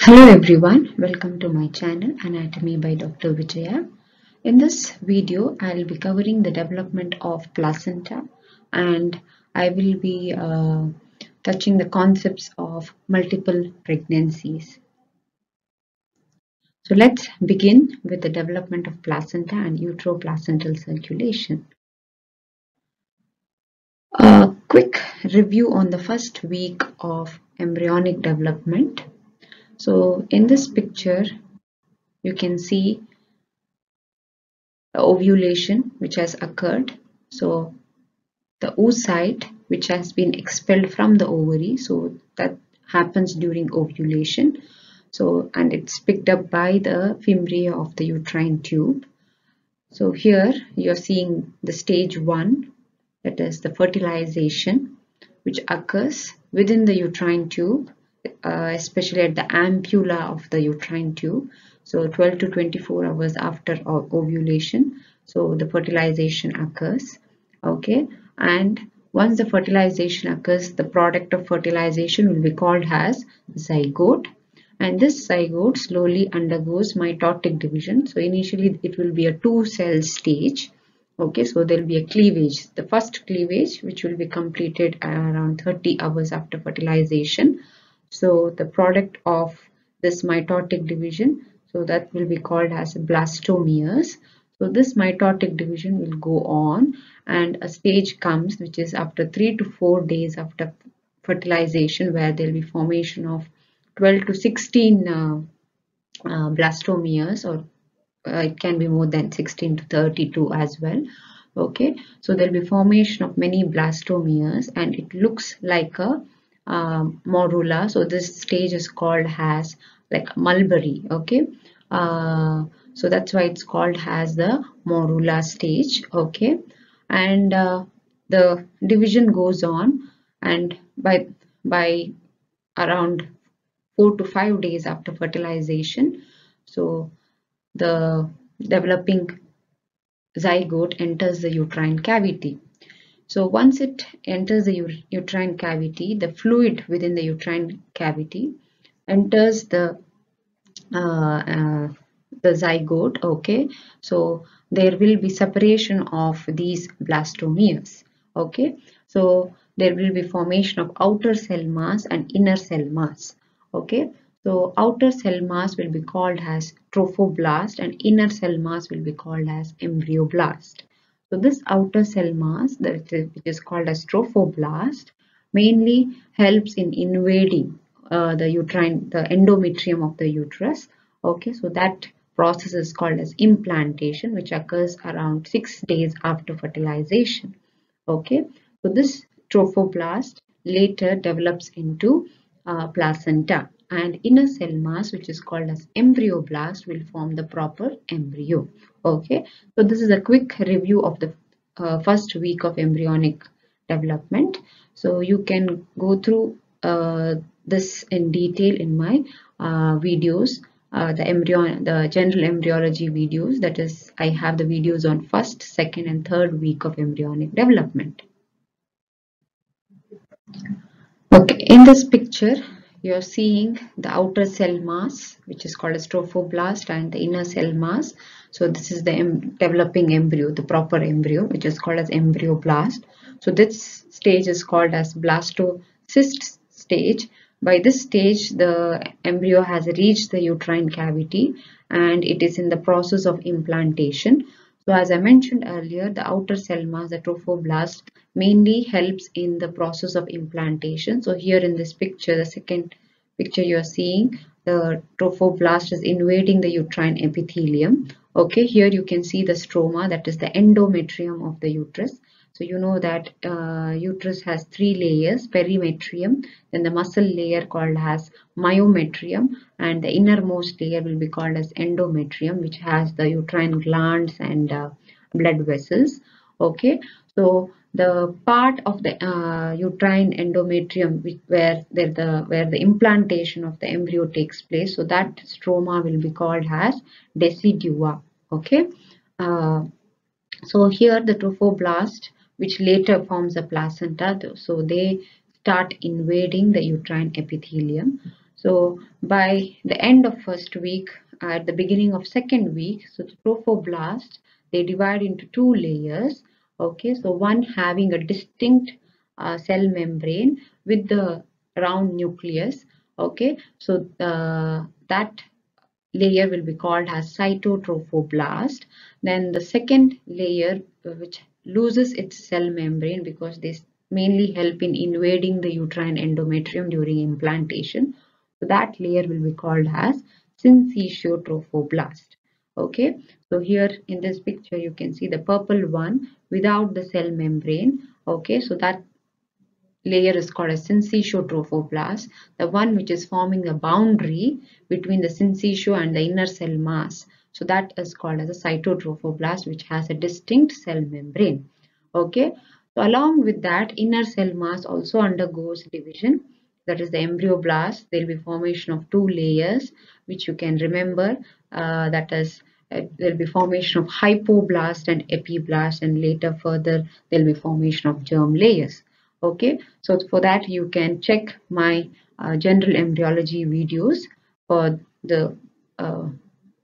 Hello everyone, welcome to my channel Anatomy by Dr. Vijaya. In this video, I'll be covering the development of placenta and I will be uh, touching the concepts of multiple pregnancies. So let's begin with the development of placenta and uteroplacental circulation. A quick review on the first week of embryonic development. So in this picture, you can see the ovulation which has occurred. So the oocyte which has been expelled from the ovary. So that happens during ovulation. So and it's picked up by the fimbria of the uterine tube. So here you're seeing the stage one that is the fertilization which occurs within the uterine tube uh, especially at the ampulla of the uterine tube. So 12 to 24 hours after ovulation. So the fertilization occurs okay? And once the fertilization occurs the product of fertilization will be called as zygote. And this zygote slowly undergoes mitotic division. So initially it will be a two cell stage okay? So there will be a cleavage. The first cleavage which will be completed around 30 hours after fertilization so the product of this mitotic division so that will be called as blastomeres. So this mitotic division will go on and a stage comes which is after 3 to 4 days after fertilization where there will be formation of 12 to 16 uh, uh, blastomeres or uh, it can be more than 16 to 32 as well. Okay? So there will be formation of many blastomeres and it looks like a um, morula so this stage is called as like mulberry okay? Uh, so that's why it's called as the morula stage okay? And uh, the division goes on and by by around four to five days after fertilization so the developing zygote enters the uterine cavity so once it enters the uterine cavity, the fluid within the uterine cavity enters the uh, uh, the zygote. Okay, so there will be separation of these blastomeres. Okay, so there will be formation of outer cell mass and inner cell mass. Okay, so outer cell mass will be called as trophoblast and inner cell mass will be called as embryoblast. So this outer cell mass which is called as trophoblast mainly helps in invading uh, the uterine, the endometrium of the uterus. Okay, so that process is called as implantation which occurs around six days after fertilization. Okay, so this trophoblast later develops into uh, placenta and inner cell mass which is called as embryoblast will form the proper embryo. Okay? So this is a quick review of the uh, first week of embryonic development. So you can go through uh, this in detail in my uh, videos uh, the embryo the general embryology videos. That is I have the videos on first second and third week of embryonic development. Okay in this picture you are seeing the outer cell mass which is called as trophoblast and the inner cell mass so this is the em developing embryo, the proper embryo, which is called as embryoblast. So this stage is called as blastocyst stage. By this stage, the embryo has reached the uterine cavity and it is in the process of implantation. So as I mentioned earlier, the outer cell mass, the trophoblast, mainly helps in the process of implantation. So here in this picture, the second picture you are seeing, the trophoblast is invading the uterine epithelium okay here you can see the stroma that is the endometrium of the uterus so you know that uh, uterus has three layers perimetrium then the muscle layer called as myometrium and the innermost layer will be called as endometrium which has the uterine glands and uh, blood vessels. Okay? So the part of the uh, uterine endometrium where the where the implantation of the embryo takes place so that stroma will be called as decidua. Okay? Uh, so here the trophoblast which later forms a placenta so they start invading the uterine epithelium So by the end of first week, at the beginning of second week, so the trophoblast, they divide into two layers. Okay, so one having a distinct uh, cell membrane with the round nucleus. Okay, so uh, that layer will be called as cytotrophoblast. Then the second layer, uh, which loses its cell membrane because they mainly help in invading the uterine endometrium during implantation. So that layer will be called as syncytiotrophoblast. Okay, so here in this picture you can see the purple one without the cell membrane. Okay, so that layer is called a syncytiotrophoblast, the one which is forming a boundary between the syncytio and the inner cell mass. So that is called as a cytotrophoblast which has a distinct cell membrane. Okay, so along with that inner cell mass also undergoes division. That is the embryoblast. There will be formation of two layers which you can remember. Uh, that is uh, there will be formation of hypoblast and epiblast and later further there will be formation of germ layers. Okay? So for that you can check my uh, general embryology videos for the uh,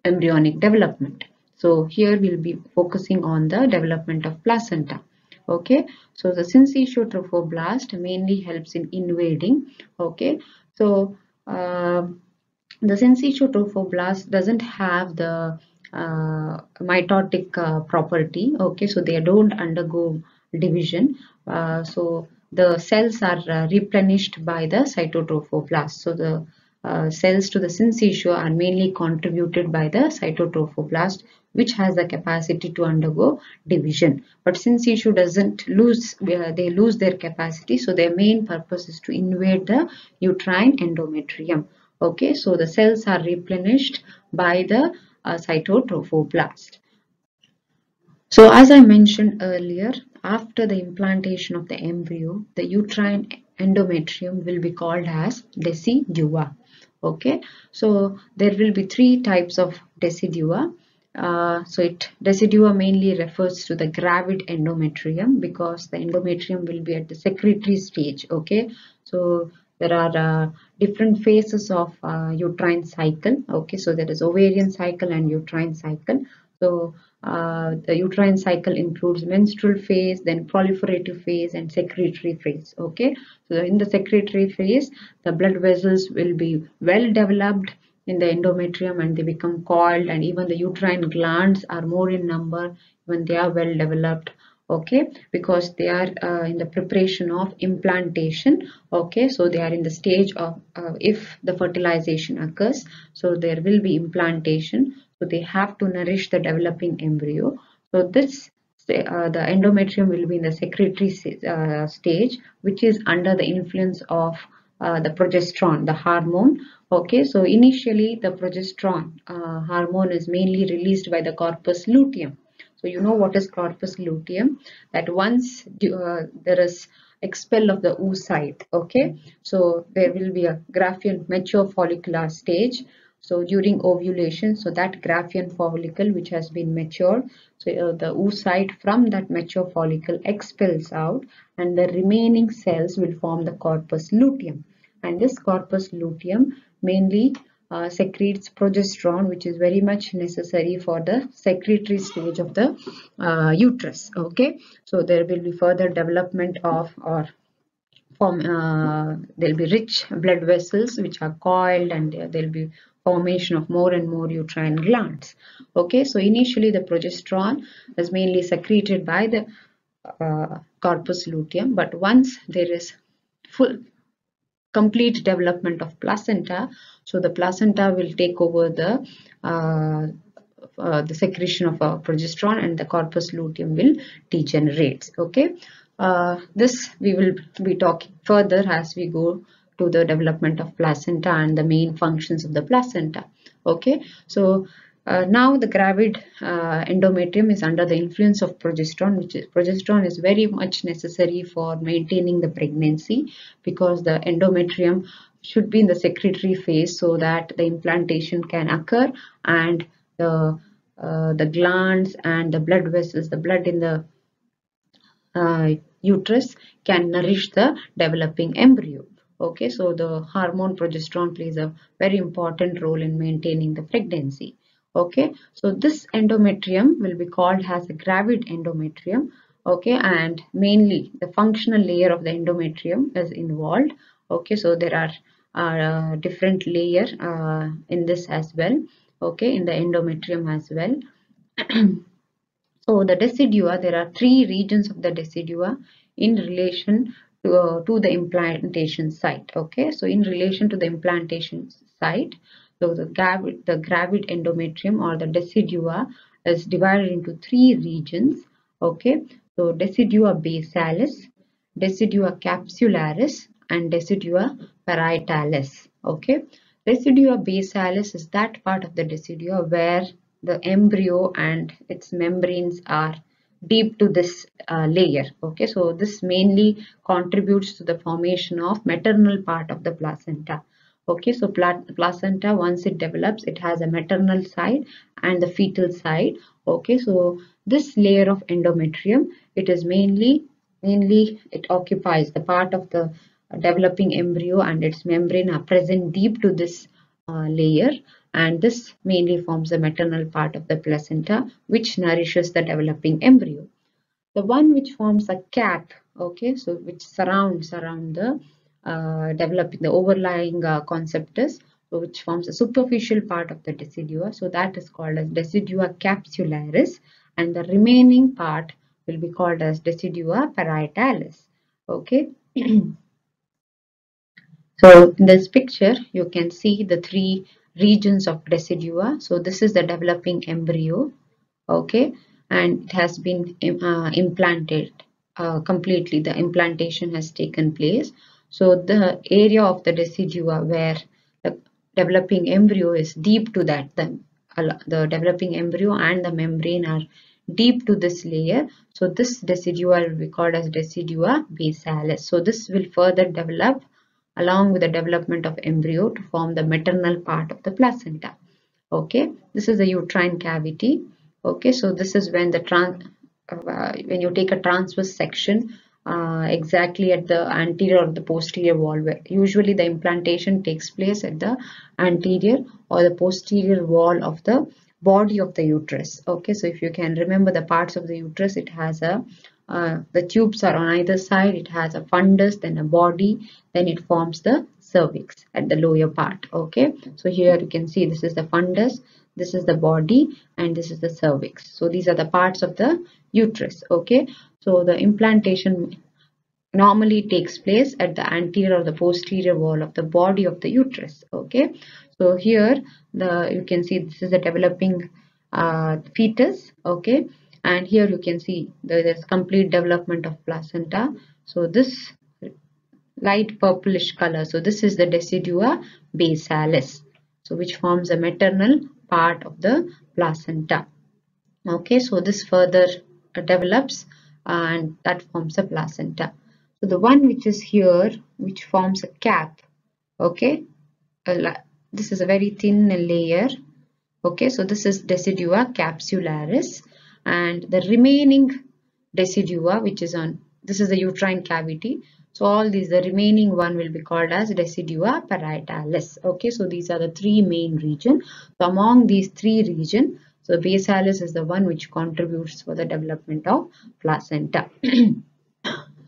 embryonic development. So here we'll be focusing on the development of placenta. Okay? So the syncytiotrophoblast mainly helps in invading. Okay? So uh, the syncytiotrophoblast doesn't have the uh, mitotic uh, property. Okay? So they don't undergo division. Uh, so the cells are uh, replenished by the cytotrophoblast so the uh, cells to the syncytia are mainly contributed by the cytotrophoblast which has the capacity to undergo division. But syncytia doesn't lose uh, they lose their capacity so their main purpose is to invade the uterine endometrium. Okay so the cells are replenished by the uh, cytotrophoblast. So as I mentioned earlier after the implantation of the embryo the uterine endometrium will be called as decidua okay. So there will be three types of decidua uh, so it decidua mainly refers to the gravid endometrium because the endometrium will be at the secretory stage. Okay. So there are uh, different phases of uh, uterine cycle. Okay. So there is ovarian cycle and uterine cycle. So uh, the uterine cycle includes menstrual phase then proliferative phase and secretory phase okay? So in the secretory phase the blood vessels will be well developed in the endometrium and they become coiled and even the uterine glands are more in number when they are well developed okay? Because they are uh, in the preparation of implantation okay? So they are in the stage of uh, if the fertilization occurs so there will be implantation so they have to nourish the developing embryo. So this uh, the endometrium will be in the secretory uh, stage which is under the influence of uh, the progesterone the hormone. Okay so initially the progesterone uh, hormone is mainly released by the corpus luteum. So you know what is corpus luteum? That once uh, there is expel of the oocyte. Okay so there will be a Graafian mature follicular stage so during ovulation so that Graafian follicle which has been matured so uh, the oocyte from that mature follicle expels out and the remaining cells will form the corpus luteum. And this corpus luteum mainly uh, secretes progesterone which is very much necessary for the secretory stage of the uh, uterus okay? So there will be further development of or form uh, there'll be rich blood vessels which are coiled and there'll be formation of more and more uterine glands. Okay so initially the progesterone is mainly secreted by the uh, corpus luteum but once there is full complete development of placenta so the placenta will take over the uh, uh, the secretion of progesterone and the corpus luteum will degenerate. Okay uh, this we will be talking further as we go to the development of placenta and the main functions of the placenta. Okay? So uh, now the gravid uh, endometrium is under the influence of progesterone which is progesterone is very much necessary for maintaining the pregnancy because the endometrium should be in the secretory phase so that the implantation can occur and the uh, the glands and the blood vessels the blood in the uh, uterus can nourish the developing embryo okay so the hormone progesterone plays a very important role in maintaining the pregnancy. Okay so this endometrium will be called as a gravid endometrium. Okay and mainly the functional layer of the endometrium is involved. Okay so there are uh, different layer uh, in this as well. Okay in the endometrium as well. So the decidua there are three regions of the decidua in relation to, uh, to the implantation site okay? So in relation to the implantation site so the gravid, the gravid endometrium or the decidua is divided into three regions okay? So decidua basalis decidua capsularis and decidua parietalis okay? Decidua basalis is that part of the decidua where the embryo and its membranes are deep to this uh, layer okay? So this mainly contributes to the formation of maternal part of the placenta okay? So placenta once it develops it has a maternal side and the fetal side okay? So this layer of endometrium it is mainly mainly it occupies the part of the developing embryo and its membrane are present deep to this uh, layer and this mainly forms the maternal part of the placenta which nourishes the developing embryo. The one which forms a cap, okay, so which surrounds around the uh, developing the overlying uh, conceptus, which forms a superficial part of the decidua. So that is called as decidua capsularis and the remaining part will be called as decidua parietalis. Okay. so in this picture you can see the three regions of decidua. So this is the developing embryo, okay, and it has been uh, implanted uh, completely. The implantation has taken place. So the area of the decidua where the developing embryo is deep to that, the, the developing embryo and the membrane are deep to this layer. So this decidua will be called as decidua basalis. So this will further develop along with the development of embryo to form the maternal part of the placenta. Okay, this is the uterine cavity. Okay, so this is when the trans uh, when you take a transverse section uh, exactly at the anterior or the posterior wall usually the implantation takes place at the anterior or the posterior wall of the body of the uterus okay so if you can remember the parts of the uterus it has a uh, the tubes are on either side. It has a fundus then a body then it forms the cervix at the lower part okay? So here you can see this is the fundus this is the body and this is the cervix. So these are the parts of the uterus okay? So the implantation normally takes place at the anterior or the posterior wall of the body of the uterus okay? So here the you can see this is the developing uh, fetus okay and here you can see there's complete development of placenta. So this light purplish color. So this is the decidua basalis. So which forms a maternal part of the placenta. Okay so this further develops uh, and that forms a placenta. So the one which is here which forms a cap okay this is a very thin layer. Okay so this is decidua capsularis and the remaining decidua which is on this is the uterine cavity. So all these the remaining one will be called as decidua parietalis okay so these are the three main region. So among these three region so basalis is the one which contributes for the development of placenta.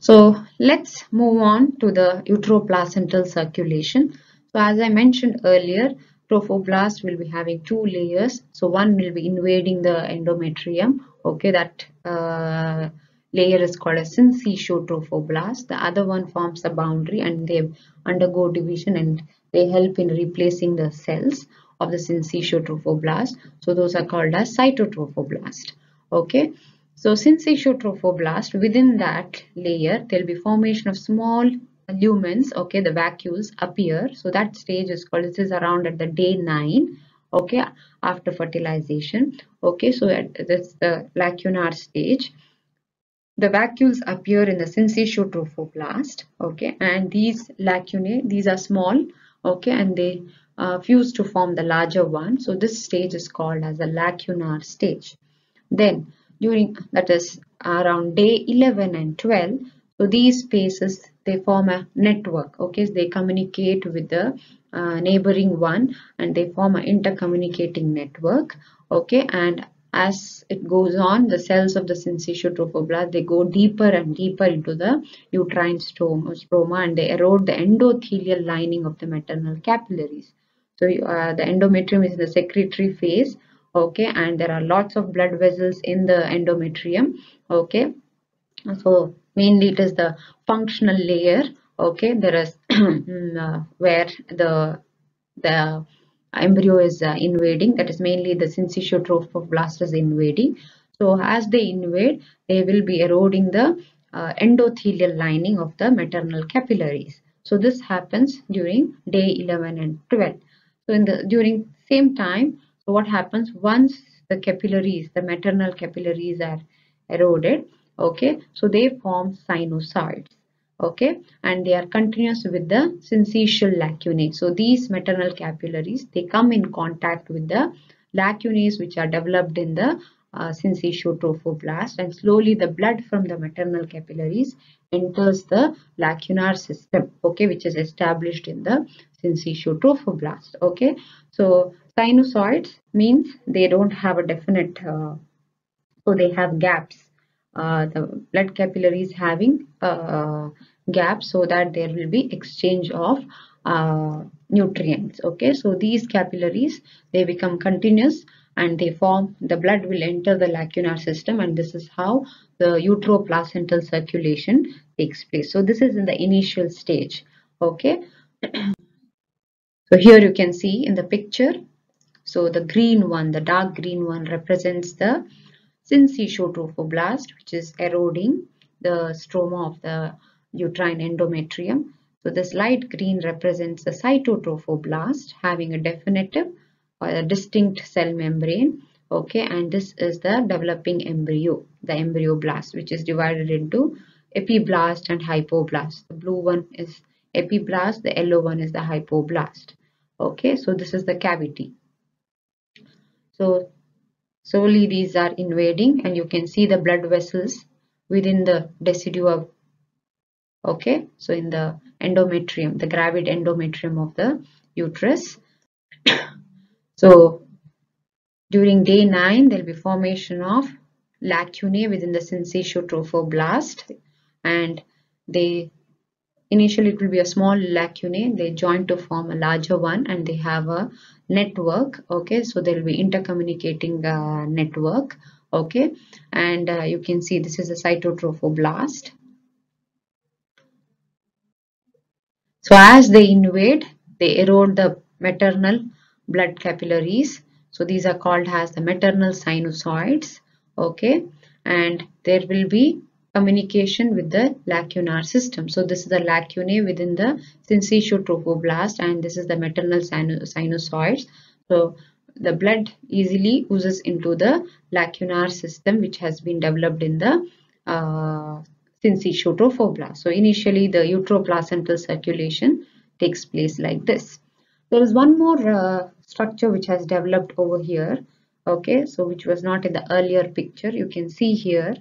So let's move on to the uteroplacental circulation. So as i mentioned earlier trophoblast will be having two layers. So one will be invading the endometrium. Okay that uh, layer is called a syncytial trophoblast. The other one forms a boundary and they undergo division and they help in replacing the cells of the syncytial trophoblast. So those are called as cytotrophoblast. Okay so syncytial trophoblast within that layer there will be formation of small lumens okay the vacuoles appear. So that stage is called this is around at the day 9 okay after fertilization okay. So at this the lacunar stage the vacuoles appear in the syncytial trophoblast okay and these lacunae these are small okay and they uh, fuse to form the larger one. So this stage is called as a lacunar stage. Then during that is around day 11 and 12 so these spaces they form a network okay? So they communicate with the uh, neighboring one and they form an intercommunicating network okay? And as it goes on the cells of the syncytial trophoblast they go deeper and deeper into the uterine stroma and they erode the endothelial lining of the maternal capillaries. So uh, the endometrium is the secretory phase okay? And there are lots of blood vessels in the endometrium okay? So mainly it is the functional layer okay? There is mm, uh, where the the embryo is uh, invading. That is mainly the syncytial trophoblast is invading. So as they invade they will be eroding the uh, endothelial lining of the maternal capillaries. So this happens during day 11 and 12 so in the during same time so what happens? Once the capillaries the maternal capillaries are eroded okay? So they form sinusoids. Okay? And they are continuous with the syncytial lacunae so these maternal capillaries they come in contact with the lacunae which are developed in the uh, syncytial trophoblast and slowly the blood from the maternal capillaries enters the lacunar system. Okay? Which is established in the syncytial trophoblast okay? So sinusoids means they don't have a definite uh, so they have gaps uh, the blood capillaries having uh, gaps so that there will be exchange of uh, nutrients okay? So these capillaries they become continuous and they form the blood will enter the lacunar system and this is how the uteroplacental circulation takes place. So this is in the initial stage okay? So here you can see in the picture so the green one the dark green one represents the syncytiotrophoblast which is eroding the stroma of the uterine endometrium. So this light green represents the cytotrophoblast having a definitive or a distinct cell membrane. Okay, and this is the developing embryo, the embryoblast, which is divided into epiblast and hypoblast. The blue one is epiblast, the yellow one is the hypoblast. Okay, so this is the cavity. So Slowly these are invading and you can see the blood vessels within the decidua. Okay, so in the endometrium, the gravid endometrium of the uterus. so during day 9, there will be formation of lacunae within the syncytiotrophoblast and they initially it will be a small lacunae they join to form a larger one and they have a network okay? So there will be intercommunicating uh, network okay? And uh, you can see this is a cytotrophoblast. So as they invade they erode the maternal blood capillaries. So these are called as the maternal sinusoids okay? And there will be communication with the lacunar system. So this is the lacunae within the syncytiotrophoblast and this is the maternal sinusoids. So the blood easily oozes into the lacunar system which has been developed in the uh. So initially the uteroplacental circulation takes place like this. There is one more uh, structure which has developed over here okay so which was not in the earlier picture you can see here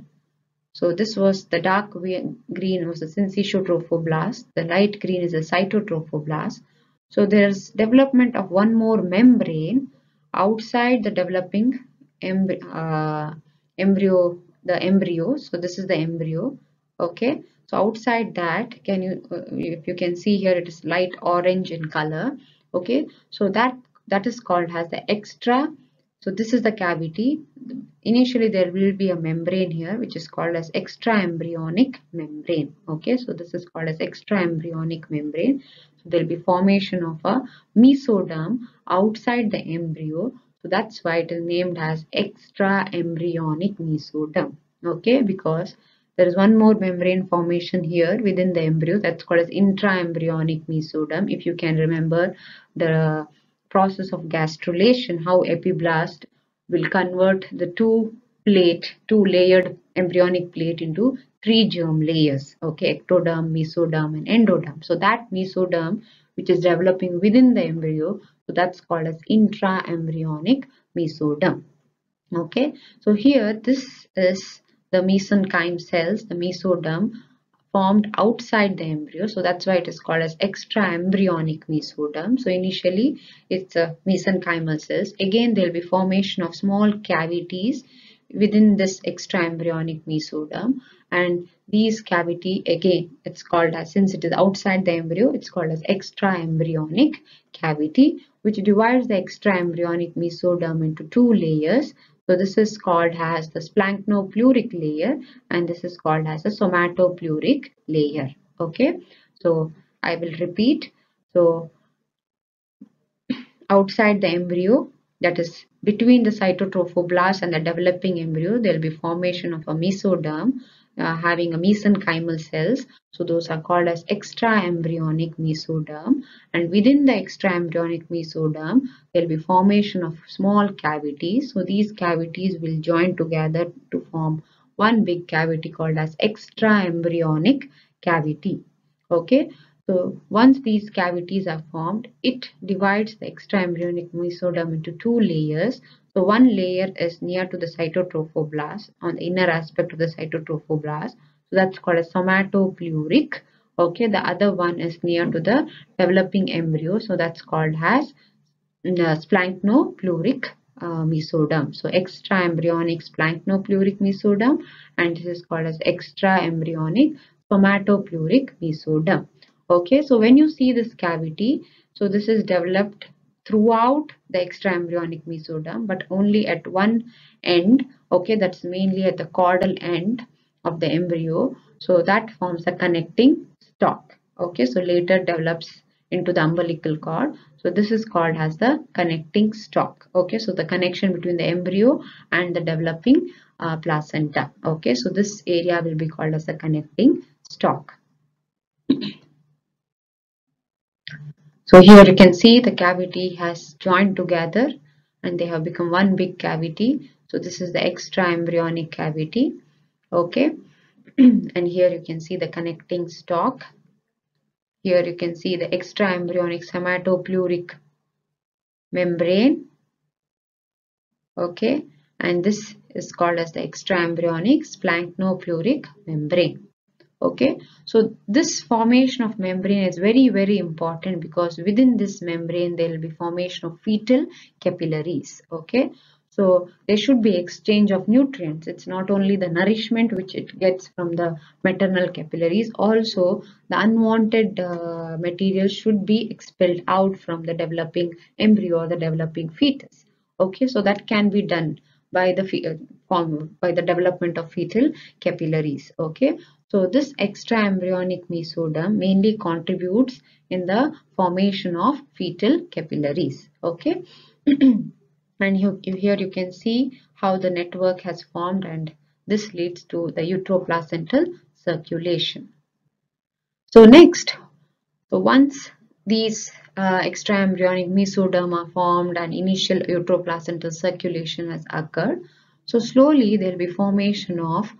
so this was the dark green was the syncytiotrophoblast. The light green is a cytotrophoblast. So there's development of one more membrane outside the developing uh, embryo, the embryo. So this is the embryo. Okay. So outside that, can you, uh, if you can see here, it is light orange in color. Okay. So that that is called as the extra so this is the cavity. Initially there will be a membrane here which is called as extraembryonic membrane. Okay, so this is called as extraembryonic membrane. So there will be formation of a mesoderm outside the embryo. So that's why it is named as extraembryonic mesoderm. Okay, because there is one more membrane formation here within the embryo that's called as intraembryonic mesoderm. If you can remember the process of gastrulation, how epiblast will convert the two plate, two layered embryonic plate into three germ layers, okay, ectoderm, mesoderm and endoderm. So that mesoderm which is developing within the embryo, so that's called as intraembryonic mesoderm. Okay, so here this is the mesenchyme cells, the mesoderm formed outside the embryo. So that's why it is called as extra embryonic mesoderm. So initially it's a mesenchymal cells. Again there will be formation of small cavities within this extra embryonic mesoderm and these cavity again it's called as since it is outside the embryo it's called as extra embryonic cavity which divides the extra embryonic mesoderm into two layers so this is called as the splanchnopleuric layer and this is called as a somatopleuric layer. Okay. So I will repeat. So outside the embryo that is between the cytotrophoblast and the developing embryo there will be formation of a mesoderm uh, having a mesenchymal cells. So those are called as extra embryonic mesoderm. And within the extra embryonic mesoderm, there will be formation of small cavities. So these cavities will join together to form one big cavity called as extra embryonic cavity. Okay. So once these cavities are formed, it divides the extra embryonic mesoderm into two layers. So one layer is near to the cytotrophoblast on the inner aspect of the cytotrophoblast. So that's called a somatopleuric. Okay, the other one is near to the developing embryo. So that's called as the mm, uh, mesoderm. So extra embryonic splanchnopleuric mesoderm and this is called as extra embryonic somatopleuric mesoderm. Okay, so when you see this cavity, so this is developed throughout the extra embryonic mesoderm but only at one end okay that's mainly at the caudal end of the embryo. So that forms a connecting stalk okay so later develops into the umbilical cord. So this is called as the connecting stalk okay so the connection between the embryo and the developing uh, placenta okay. So this area will be called as the connecting stalk So here you can see the cavity has joined together and they have become one big cavity. So this is the extra embryonic cavity. Okay. and here you can see the connecting stalk. Here you can see the extra embryonic somatopleuric membrane. Okay. And this is called as the extra embryonic splanchnopleuric membrane okay? So this formation of membrane is very very important because within this membrane there will be formation of fetal capillaries. Okay? So there should be exchange of nutrients. It's not only the nourishment which it gets from the maternal capillaries. Also the unwanted uh, material should be expelled out from the developing embryo or the developing fetus. Okay? So that can be done by the uh, by the development of fetal capillaries okay so this extra embryonic mesoderm mainly contributes in the formation of fetal capillaries. Okay. and you, here you can see how the network has formed and this leads to the uteroplacental circulation. So next, so once these uh, extra embryonic mesoderm are formed and initial uteroplacental circulation has occurred, so slowly there will be formation of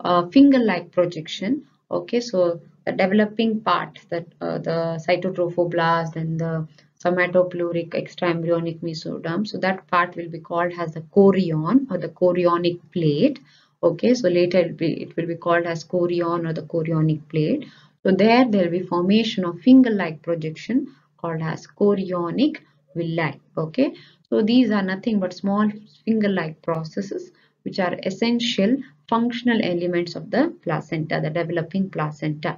uh, finger-like projection. Okay, so the developing part that uh, the cytotrophoblast and the somatopleuric extraembryonic mesoderm. So that part will be called as the chorion or the chorionic plate. Okay, so later it will be, it will be called as chorion or the chorionic plate. So there there will be formation of finger-like projection called as chorionic villi. Okay, so these are nothing but small finger-like processes which are essential functional elements of the placenta, the developing placenta.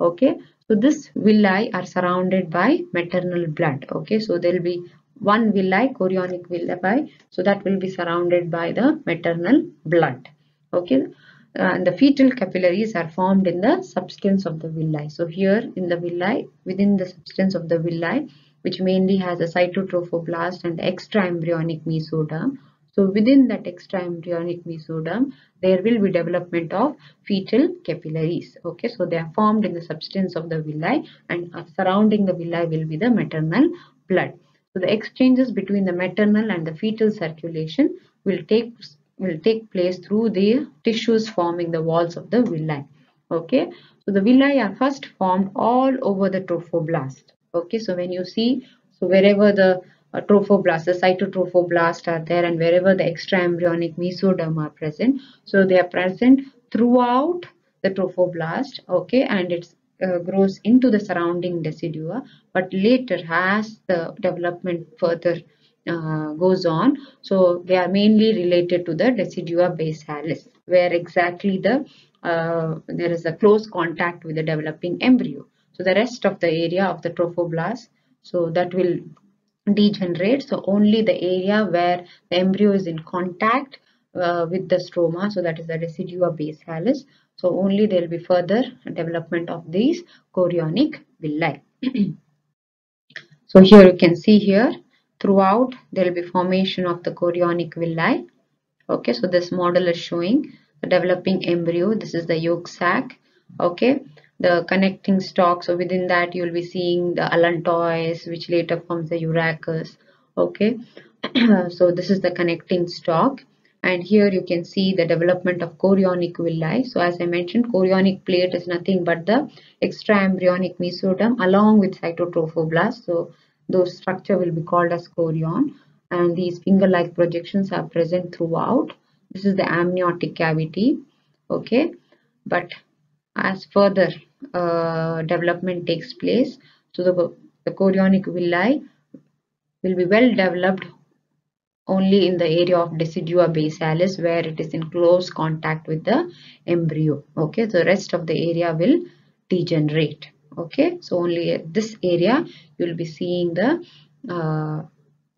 Okay, so this villi are surrounded by maternal blood. Okay, so there will be one villi, chorionic villi, so that will be surrounded by the maternal blood. Okay, and the fetal capillaries are formed in the substance of the villi. So here in the villi, within the substance of the villi, which mainly has a cytotrophoblast and the extra embryonic mesoderm, so within that extra embryonic mesoderm, there will be development of fetal capillaries. Okay, so they are formed in the substance of the villi and uh, surrounding the villi will be the maternal blood. So the exchanges between the maternal and the fetal circulation will take will take place through the tissues forming the walls of the villi. Okay, so the villi are first formed all over the trophoblast. Okay, so when you see, so wherever the uh, trophoblast, the cytotrophoblast are there and wherever the extra embryonic mesoderm are present. So they are present throughout the trophoblast okay and it uh, grows into the surrounding decidua but later as the development further uh, goes on. So they are mainly related to the decidua basalis where exactly the uh, there is a close contact with the developing embryo. So the rest of the area of the trophoblast so that will degenerate. So only the area where the embryo is in contact uh, with the stroma so that is the decidua basalis so only there will be further development of these chorionic villi. So here you can see here throughout there will be formation of the chorionic villi. Okay so this model is showing the developing embryo. This is the yolk sac. Okay the connecting stalk so within that you will be seeing the allantois which later forms the urachus okay so this is the connecting stalk. And here you can see the development of chorionic villi. So as i mentioned chorionic plate is nothing but the extra embryonic mesoderm along with cytotrophoblast. So those structure will be called as chorion and these finger like projections are present throughout. This is the amniotic cavity okay? But as further uh, development takes place so the, the chorionic villi will be well developed only in the area of decidua basalis where it is in close contact with the embryo okay? The rest of the area will degenerate okay so only this area you will be seeing the uh,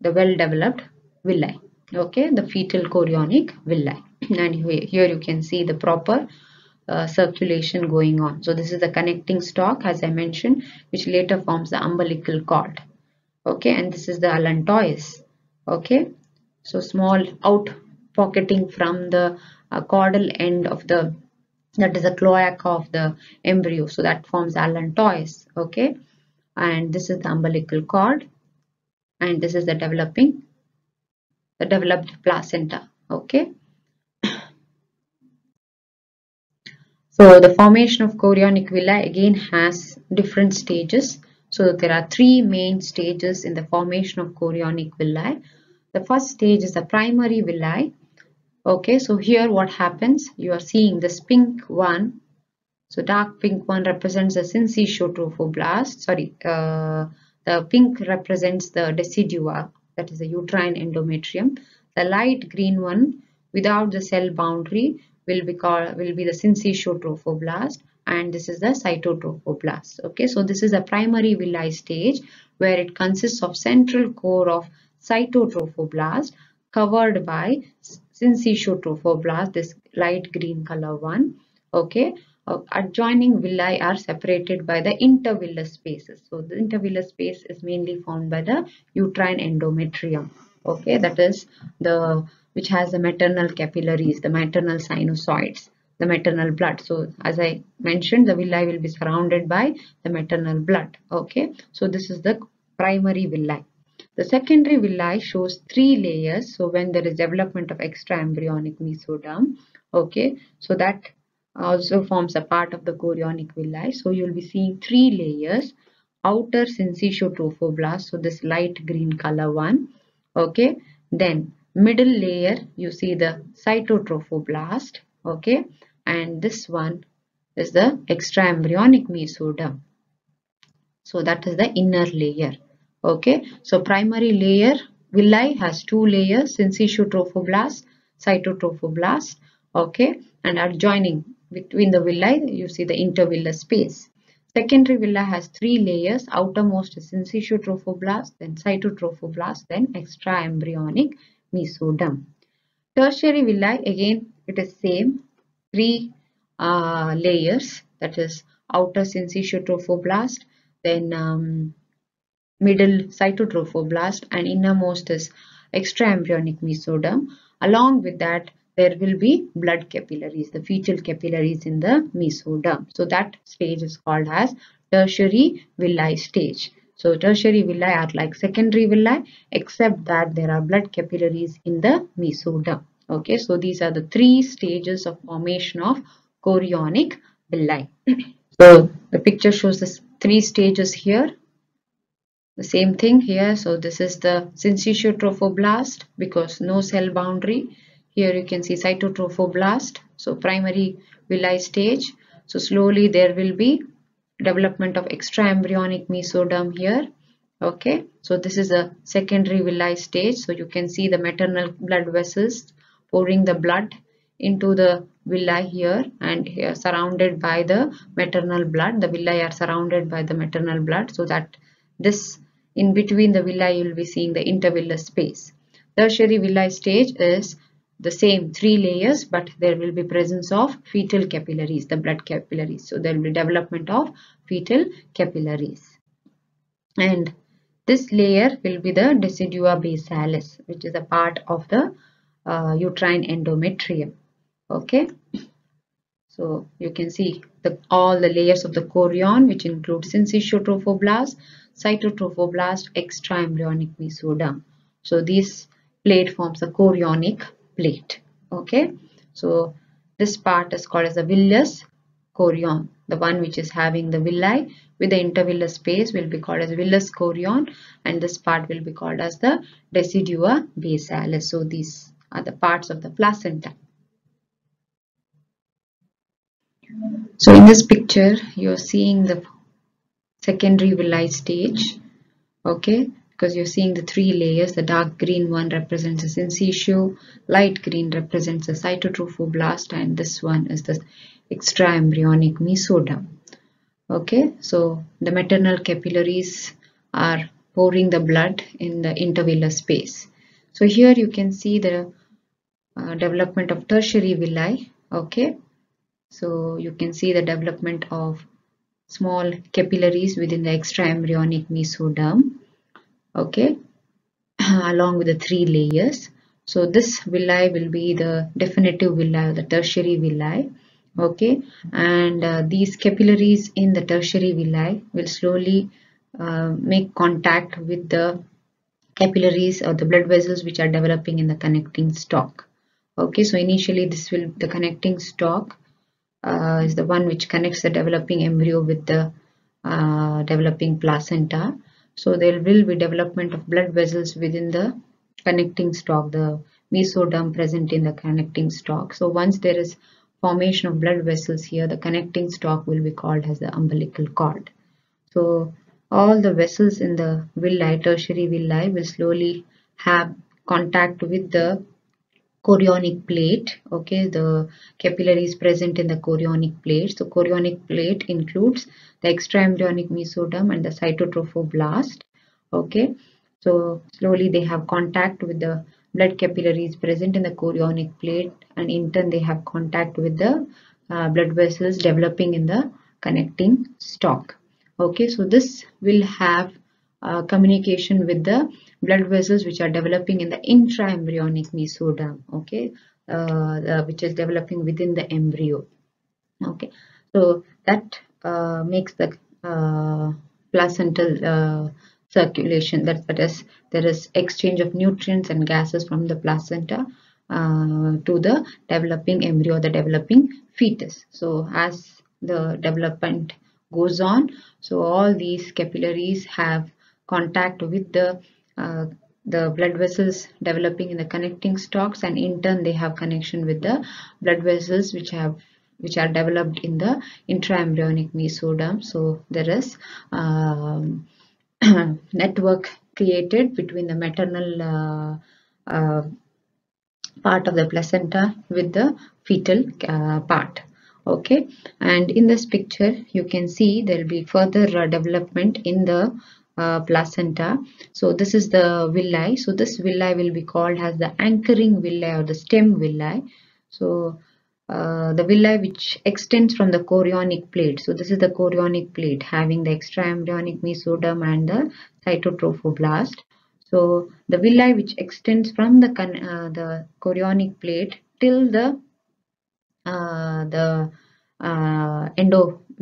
the well developed villi. Okay the fetal chorionic villi. And here you can see the proper uh, circulation going on. So this is the connecting stalk as i mentioned which later forms the umbilical cord. Okay and this is the allantois okay so small out pocketing from the uh, caudal end of the that is the cloaca of the embryo. So that forms allantois okay? And this is the umbilical cord. And this is the developing the developed placenta okay? So the formation of chorionic villi again has different stages. So there are three main stages in the formation of chorionic villi. The first stage is the primary villi okay so here what happens? You are seeing this pink one. So dark pink one represents the syncytial trophoblast sorry uh, the pink represents the decidua that is the uterine endometrium. The light green one without the cell boundary will be called will be the syncytial trophoblast and this is the cytotrophoblast. Okay so this is the primary villi stage where it consists of central core of cytotrophoblast covered by syncytiotrophoblasts, this light green color one. Okay, uh, adjoining villi are separated by the intervillous spaces. So the intervillous space is mainly formed by the uterine endometrium. Okay, that is the which has the maternal capillaries, the maternal sinusoids, the maternal blood. So as I mentioned, the villi will be surrounded by the maternal blood. Okay, so this is the primary villi. The secondary villi shows three layers. So when there is development of extra embryonic mesoderm, okay, so that also forms a part of the chorionic villi. So you will be seeing three layers. Outer syncytiotrophoblast, so this light green color one, okay. Then middle layer, you see the cytotrophoblast, okay. And this one is the extra embryonic mesoderm. So that is the inner layer okay so primary layer villi has two layers syncytiotrophoblasts cytotrophoblast okay and adjoining between the villi you see the intervillous space. Secondary villi has three layers outermost is syncytiotrophoblasts then cytotrophoblast then extra embryonic mesoderm tertiary villi again it is same three uh, layers that is outer syncytiotrophoblast then um, middle cytotrophoblast and innermost is extraembryonic mesoderm. Along with that, there will be blood capillaries, the fetal capillaries in the mesoderm. So that stage is called as tertiary villi stage. So tertiary villi are like secondary villi except that there are blood capillaries in the mesoderm. Okay, so these are the three stages of formation of chorionic villi. so the picture shows the three stages here the same thing here. So this is the syncytiotrophoblast because no cell boundary. Here you can see cytotrophoblast so primary villi stage. So slowly there will be development of extra embryonic mesoderm here. Okay. So this is a secondary villi stage. So you can see the maternal blood vessels pouring the blood into the villi here and here surrounded by the maternal blood. The villi are surrounded by the maternal blood. So that this in between the villi you will be seeing the intervillous space. Tertiary villi stage is the same three layers but there will be presence of fetal capillaries the blood capillaries. So there will be development of fetal capillaries. And this layer will be the decidua basalis which is a part of the uh, uterine endometrium. Okay? So you can see the all the layers of the chorion which include syncytial trophoblast cytotrophoblast extra embryonic mesoderm so this plate forms the chorionic plate. Okay? So this part is called as the villus chorion. The one which is having the villi with the intervillous space will be called as villus chorion and this part will be called as the decidua basalis. So these are the parts of the placenta. So in this picture you're seeing the secondary villi stage okay because you're seeing the three layers. The dark green one represents the syncytial, light green represents the cytotrophoblast, and this one is the extraembryonic mesoderm. Okay, so the maternal capillaries are pouring the blood in the intervillous space. So here you can see the uh, development of tertiary villi. Okay, so you can see the development of small capillaries within the extraembryonic mesoderm okay along with the three layers. So this villi will be the definitive villi the tertiary villi okay. And uh, these capillaries in the tertiary villi will slowly uh, make contact with the capillaries or the blood vessels which are developing in the connecting stalk okay. So initially this will the connecting stalk uh, is the one which connects the developing embryo with the uh, developing placenta so there will be development of blood vessels within the connecting stalk, the mesoderm present in the connecting stalk. So once there is formation of blood vessels here, the connecting stalk will be called as the umbilical cord. So all the vessels in the villi, tertiary villi will slowly have contact with the chorionic plate okay the capillaries present in the chorionic plate. So chorionic plate includes the extraembryonic mesoderm and the cytotrophoblast okay. So slowly they have contact with the blood capillaries present in the chorionic plate and in turn they have contact with the uh, blood vessels developing in the connecting stalk okay. So this will have uh, communication with the blood vessels which are developing in the intraembryonic mesoderm okay? Uh, uh, which is developing within the embryo okay? So that uh, makes the uh, placental uh, circulation that, that is there is exchange of nutrients and gases from the placenta to the developing embryo the developing fetus. So as the development goes on so all these capillaries have contact with the uh, the blood vessels developing in the connecting stalks and in turn they have connection with the blood vessels which have which are developed in the intraembryonic mesoderm so there is um, network created between the maternal uh, uh, part of the placenta with the fetal uh, part. Okay? And in this picture you can see there will be further uh, development in the uh, placenta. So this is the villi. So this villi will be called as the anchoring villi or the stem villi. So uh, the villi which extends from the chorionic plate. So this is the chorionic plate having the extraembryonic mesoderm and the cytotrophoblast. So the villi which extends from the uh, the chorionic plate till the uh, the uh,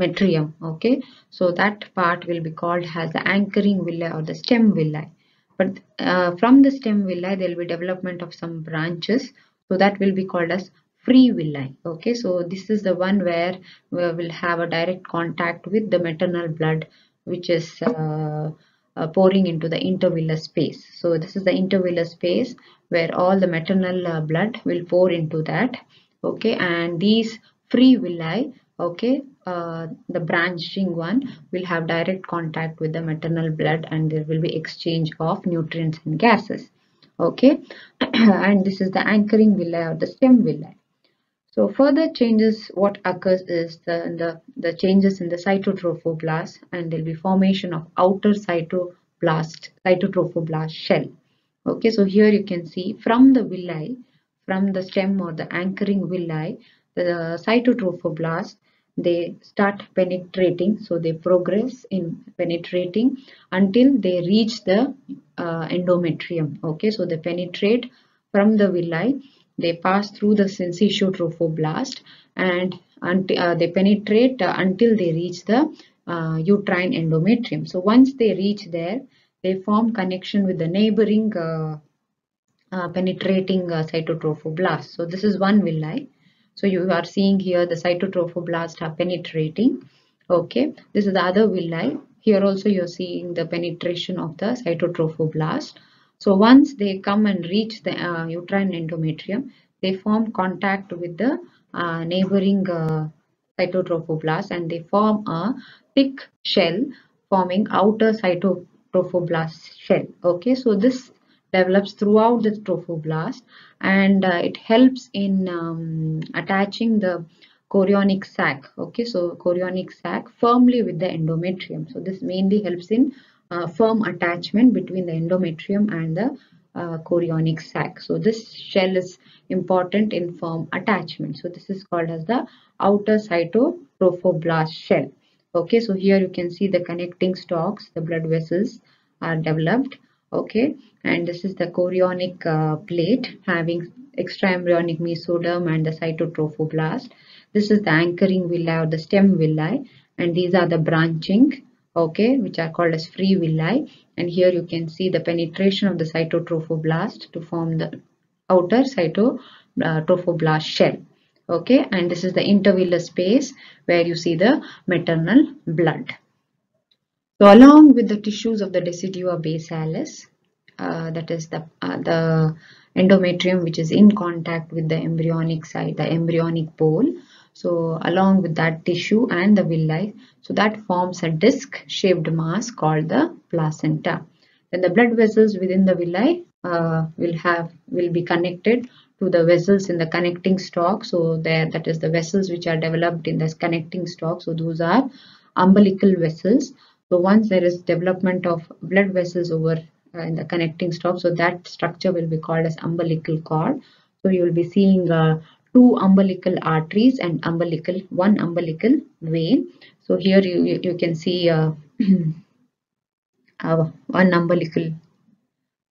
endometrium okay? So that part will be called as the anchoring villi or the stem villi. But uh, from the stem villi there will be development of some branches. So that will be called as free villi okay? So this is the one where we will have a direct contact with the maternal blood which is uh, uh, pouring into the intervillous space. So this is the intervillous space where all the maternal uh, blood will pour into that okay? And these free villi okay uh, the branching one will have direct contact with the maternal blood and there will be exchange of nutrients and gases okay and this is the anchoring villi or the stem villi so further changes what occurs is the, the, the changes in the cytotrophoblast and there will be formation of outer cytoblast, cytotrophoblast shell. Okay, so here you can see from the villi, from the stem or the anchoring villi, the cytotrophoblast, they start penetrating. So they progress in penetrating until they reach the uh, endometrium. Okay, so they penetrate from the villi they pass through the syncytiotrophoblast and uh, they penetrate uh, until they reach the uh, uterine endometrium. So once they reach there, they form connection with the neighboring uh, uh, penetrating cytotrophoblast. So this is one villi. So you are seeing here the cytotrophoblast are penetrating. Okay, this is the other villi. Here also you are seeing the penetration of the cytotrophoblast. So once they come and reach the uh, uterine endometrium, they form contact with the uh, neighboring uh, cytotrophoblast and they form a thick shell forming outer cytotrophoblast shell. Okay, so this develops throughout the trophoblast and uh, it helps in um, attaching the chorionic sac. Okay, so chorionic sac firmly with the endometrium. So this mainly helps in uh, firm attachment between the endometrium and the uh, chorionic sac. So this shell is important in firm attachment. So this is called as the outer cytotrophoblast shell. Okay, so here you can see the connecting stalks, the blood vessels are developed. Okay, and this is the chorionic uh, plate having extraembryonic mesoderm and the cytotrophoblast. This is the anchoring villi or the stem villi. And these are the branching okay which are called as free villi. And here you can see the penetration of the cytotrophoblast to form the outer cytotrophoblast shell. Okay. And this is the intervillar space where you see the maternal blood so along with the tissues of the decidua basalis uh, that is the uh, the endometrium which is in contact with the embryonic side the embryonic pole so along with that tissue and the villi, so that forms a disc shaped mass called the placenta. Then the blood vessels within the villi uh, will have will be connected to the vessels in the connecting stalk. So there that is the vessels which are developed in this connecting stalk. So those are umbilical vessels. So once there is development of blood vessels over uh, in the connecting stalk, so that structure will be called as umbilical cord. So you will be seeing uh, two umbilical arteries and umbilical one umbilical vein. So here you you, you can see uh, uh, one umbilical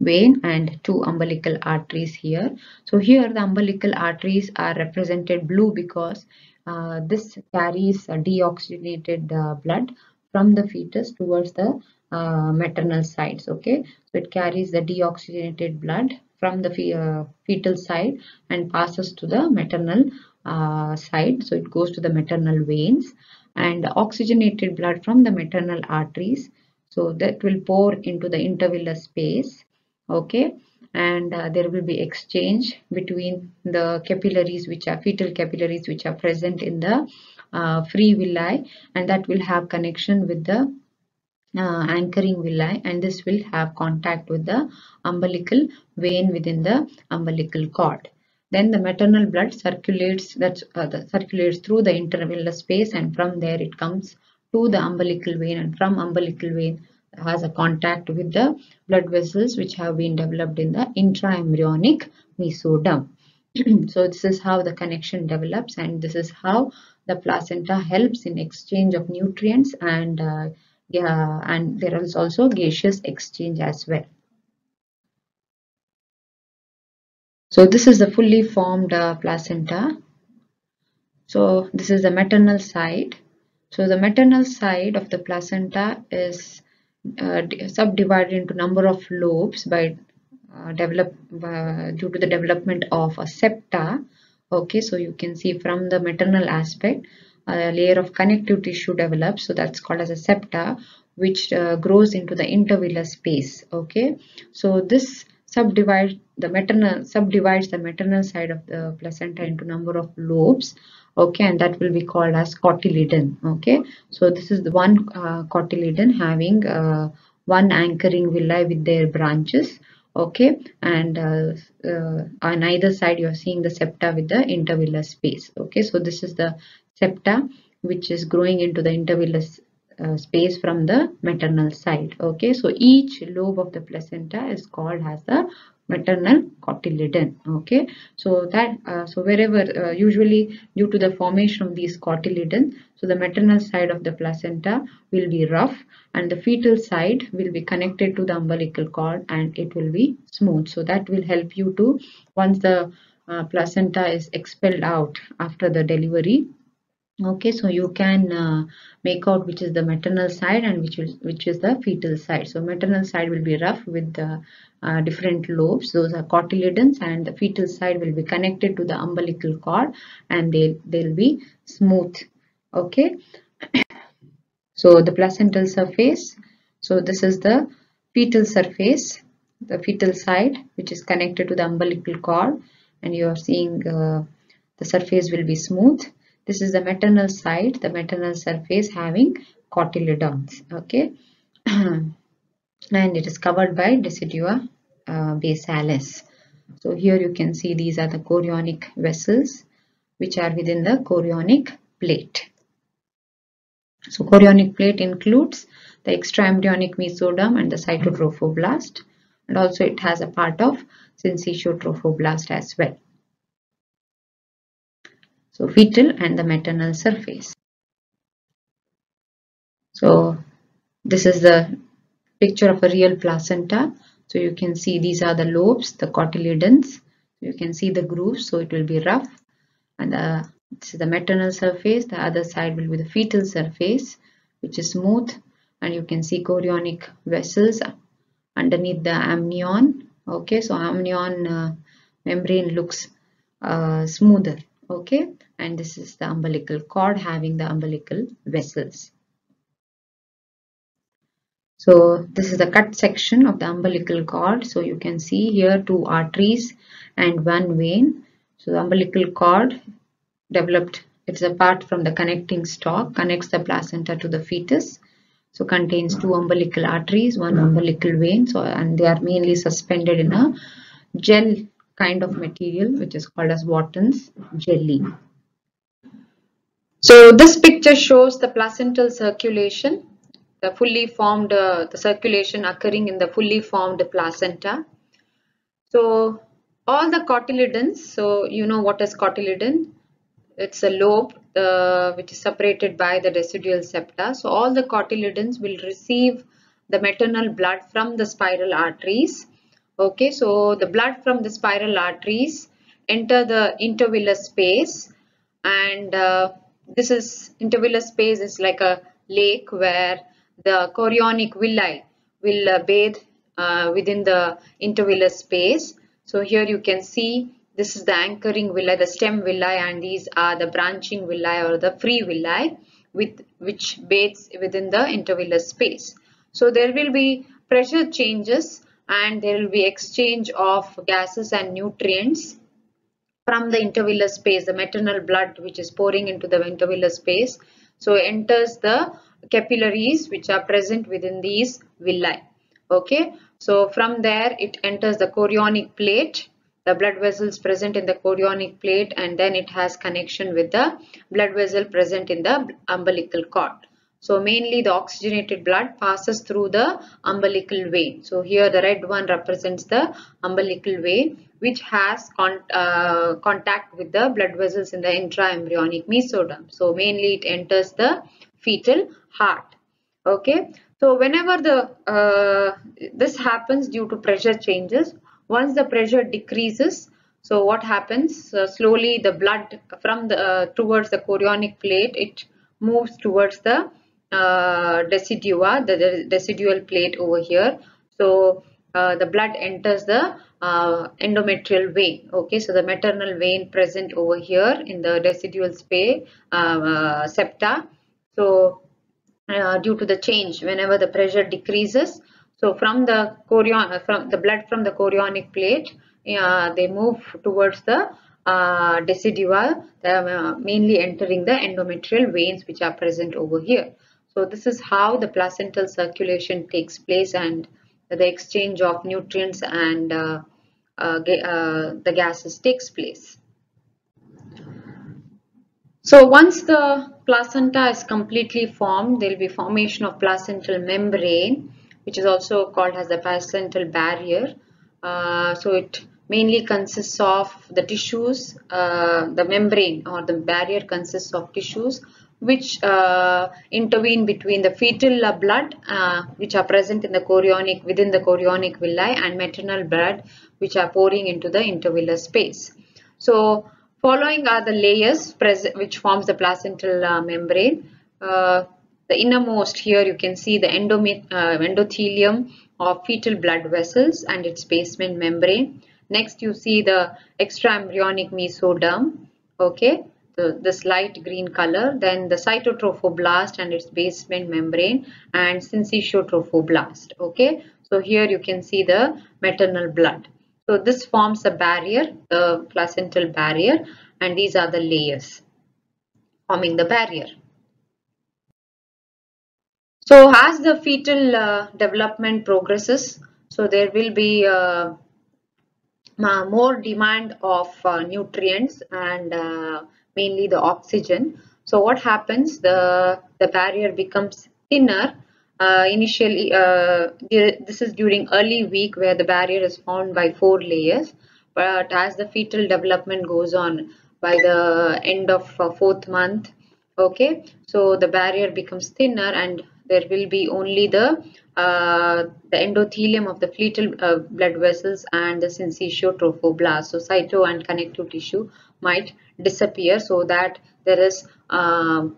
vein and two umbilical arteries here. So here the umbilical arteries are represented blue because uh, this carries deoxygenated uh, blood from the fetus towards the uh, maternal sides okay so it carries the deoxygenated blood from the uh, fetal side and passes to the maternal uh, side. So it goes to the maternal veins and oxygenated blood from the maternal arteries. So that will pour into the intervillar space. Okay. And uh, there will be exchange between the capillaries which are fetal capillaries which are present in the uh, free villi and that will have connection with the uh, anchoring villi and this will have contact with the umbilical vein within the umbilical cord. Then the maternal blood circulates that uh, circulates through the intervillar space and from there it comes to the umbilical vein and from umbilical vein has a contact with the blood vessels which have been developed in the intraembryonic mesoderm. so this is how the connection develops and this is how the placenta helps in exchange of nutrients and uh, yeah, and there is also gaseous exchange as well. So this is the fully formed uh, placenta. So this is the maternal side. So the maternal side of the placenta is uh, subdivided into number of lobes by uh, develop uh, due to the development of a septa. Okay, so you can see from the maternal aspect a layer of connective tissue develops so that's called as a septa which uh, grows into the intervillar space okay? So this subdivides the maternal subdivides the maternal side of the placenta into number of lobes okay? And that will be called as cotyledon okay? So this is the one uh, cotyledon having uh, one anchoring villi with their branches okay. And uh, uh, on either side you are seeing the septa with the intervillar space. Okay. So this is the septa which is growing into the intervillar uh, space from the maternal side. Okay. So each lobe of the placenta is called as the maternal cotyledon okay? So that uh, so wherever uh, usually due to the formation of these cotyledon so the maternal side of the placenta will be rough and the fetal side will be connected to the umbilical cord and it will be smooth. So that will help you to once the uh, placenta is expelled out after the delivery okay so you can uh, make out which is the maternal side and which is which is the fetal side. So maternal side will be rough with the uh, different lobes. Those are cotyledons and the fetal side will be connected to the umbilical cord and they they'll be smooth. Okay? So the placental surface. So this is the fetal surface the fetal side which is connected to the umbilical cord and you are seeing uh, the surface will be smooth this is the maternal side, the maternal surface having cotyledons. Okay. and it is covered by decidua uh, basalis. So here you can see these are the chorionic vessels which are within the chorionic plate. So chorionic plate includes the extraembryonic mesoderm and the cytotrophoblast and also it has a part of syncytiotrophoblast as well so fetal and the maternal surface. So this is the picture of a real placenta. So you can see these are the lobes the cotyledons. You can see the grooves so it will be rough. And the, this is the maternal surface. The other side will be the fetal surface which is smooth. And you can see chorionic vessels underneath the amnion. Okay so amnion uh, membrane looks uh, smoother okay. And this is the umbilical cord having the umbilical vessels. So this is the cut section of the umbilical cord. So you can see here two arteries and one vein. So the umbilical cord developed it's apart from the connecting stalk connects the placenta to the fetus. So contains two umbilical arteries one umbilical vein. So and they are mainly suspended in a gel kind of material which is called as Wharton's jelly. So this picture shows the placental circulation, the fully formed, uh, the circulation occurring in the fully formed placenta. So all the cotyledons, so you know what is cotyledon? It's a lobe uh, which is separated by the decidual septa. So all the cotyledons will receive the maternal blood from the spiral arteries okay so the blood from the spiral arteries enter the intervillar space. And uh, this is intervillar space is like a lake where the chorionic villi will uh, bathe uh, within the intervillar space. So here you can see this is the anchoring villi the stem villi and these are the branching villi or the free villi with which bathes within the intervillar space. So there will be pressure changes and there will be exchange of gases and nutrients from the intervillar space, the maternal blood which is pouring into the intervillar space. So enters the capillaries which are present within these villi. Okay, so from there it enters the chorionic plate, the blood vessels present in the chorionic plate and then it has connection with the blood vessel present in the umbilical cord. So mainly the oxygenated blood passes through the umbilical vein. So here the red one represents the umbilical vein which has con uh, contact with the blood vessels in the intraembryonic mesoderm. So mainly it enters the fetal heart. Okay. So whenever the uh, this happens due to pressure changes, once the pressure decreases, so what happens? Uh, slowly the blood from the uh, towards the chorionic plate it moves towards the uh, decidua, the, the decidual plate over here. So uh, the blood enters the uh, endometrial vein. Okay, so the maternal vein present over here in the decidual space uh, uh, septa. So uh, due to the change, whenever the pressure decreases, so from the chorion, from the blood from the chorionic plate, they move towards the decidua mainly entering the endometrial veins which are present over here. So this is how the placental circulation takes place and the exchange of nutrients and uh, uh, uh, the gases takes place. So once the placenta is completely formed, there will be formation of placental membrane, which is also called as the placental barrier. Uh, so it mainly consists of the tissues, uh, the membrane or the barrier consists of tissues which uh, intervene between the fetal blood uh, which are present in the chorionic within the chorionic villi and maternal blood which are pouring into the intervillar space. So following are the layers present which forms the placental uh, membrane. Uh, the innermost here you can see the uh, endothelium of fetal blood vessels and its basement membrane. Next you see the extraembryonic mesoderm. Okay, this light green color. Then the cytotrophoblast and its basement membrane and syncytiotrophoblast. Okay, so here you can see the maternal blood. So this forms a barrier, the placental barrier and these are the layers forming the barrier. So as the fetal uh, development progresses, so there will be uh, more demand of uh, nutrients and uh, mainly the oxygen. So what happens? The, the barrier becomes thinner. Uh, initially, uh, this is during early week where the barrier is formed by four layers. But as the fetal development goes on, by the end of uh, fourth month, okay, so the barrier becomes thinner and there will be only the uh, the endothelium of the fetal uh, blood vessels and the syncytiotrophoblast. So cyto and connective tissue might disappear so that there is uh,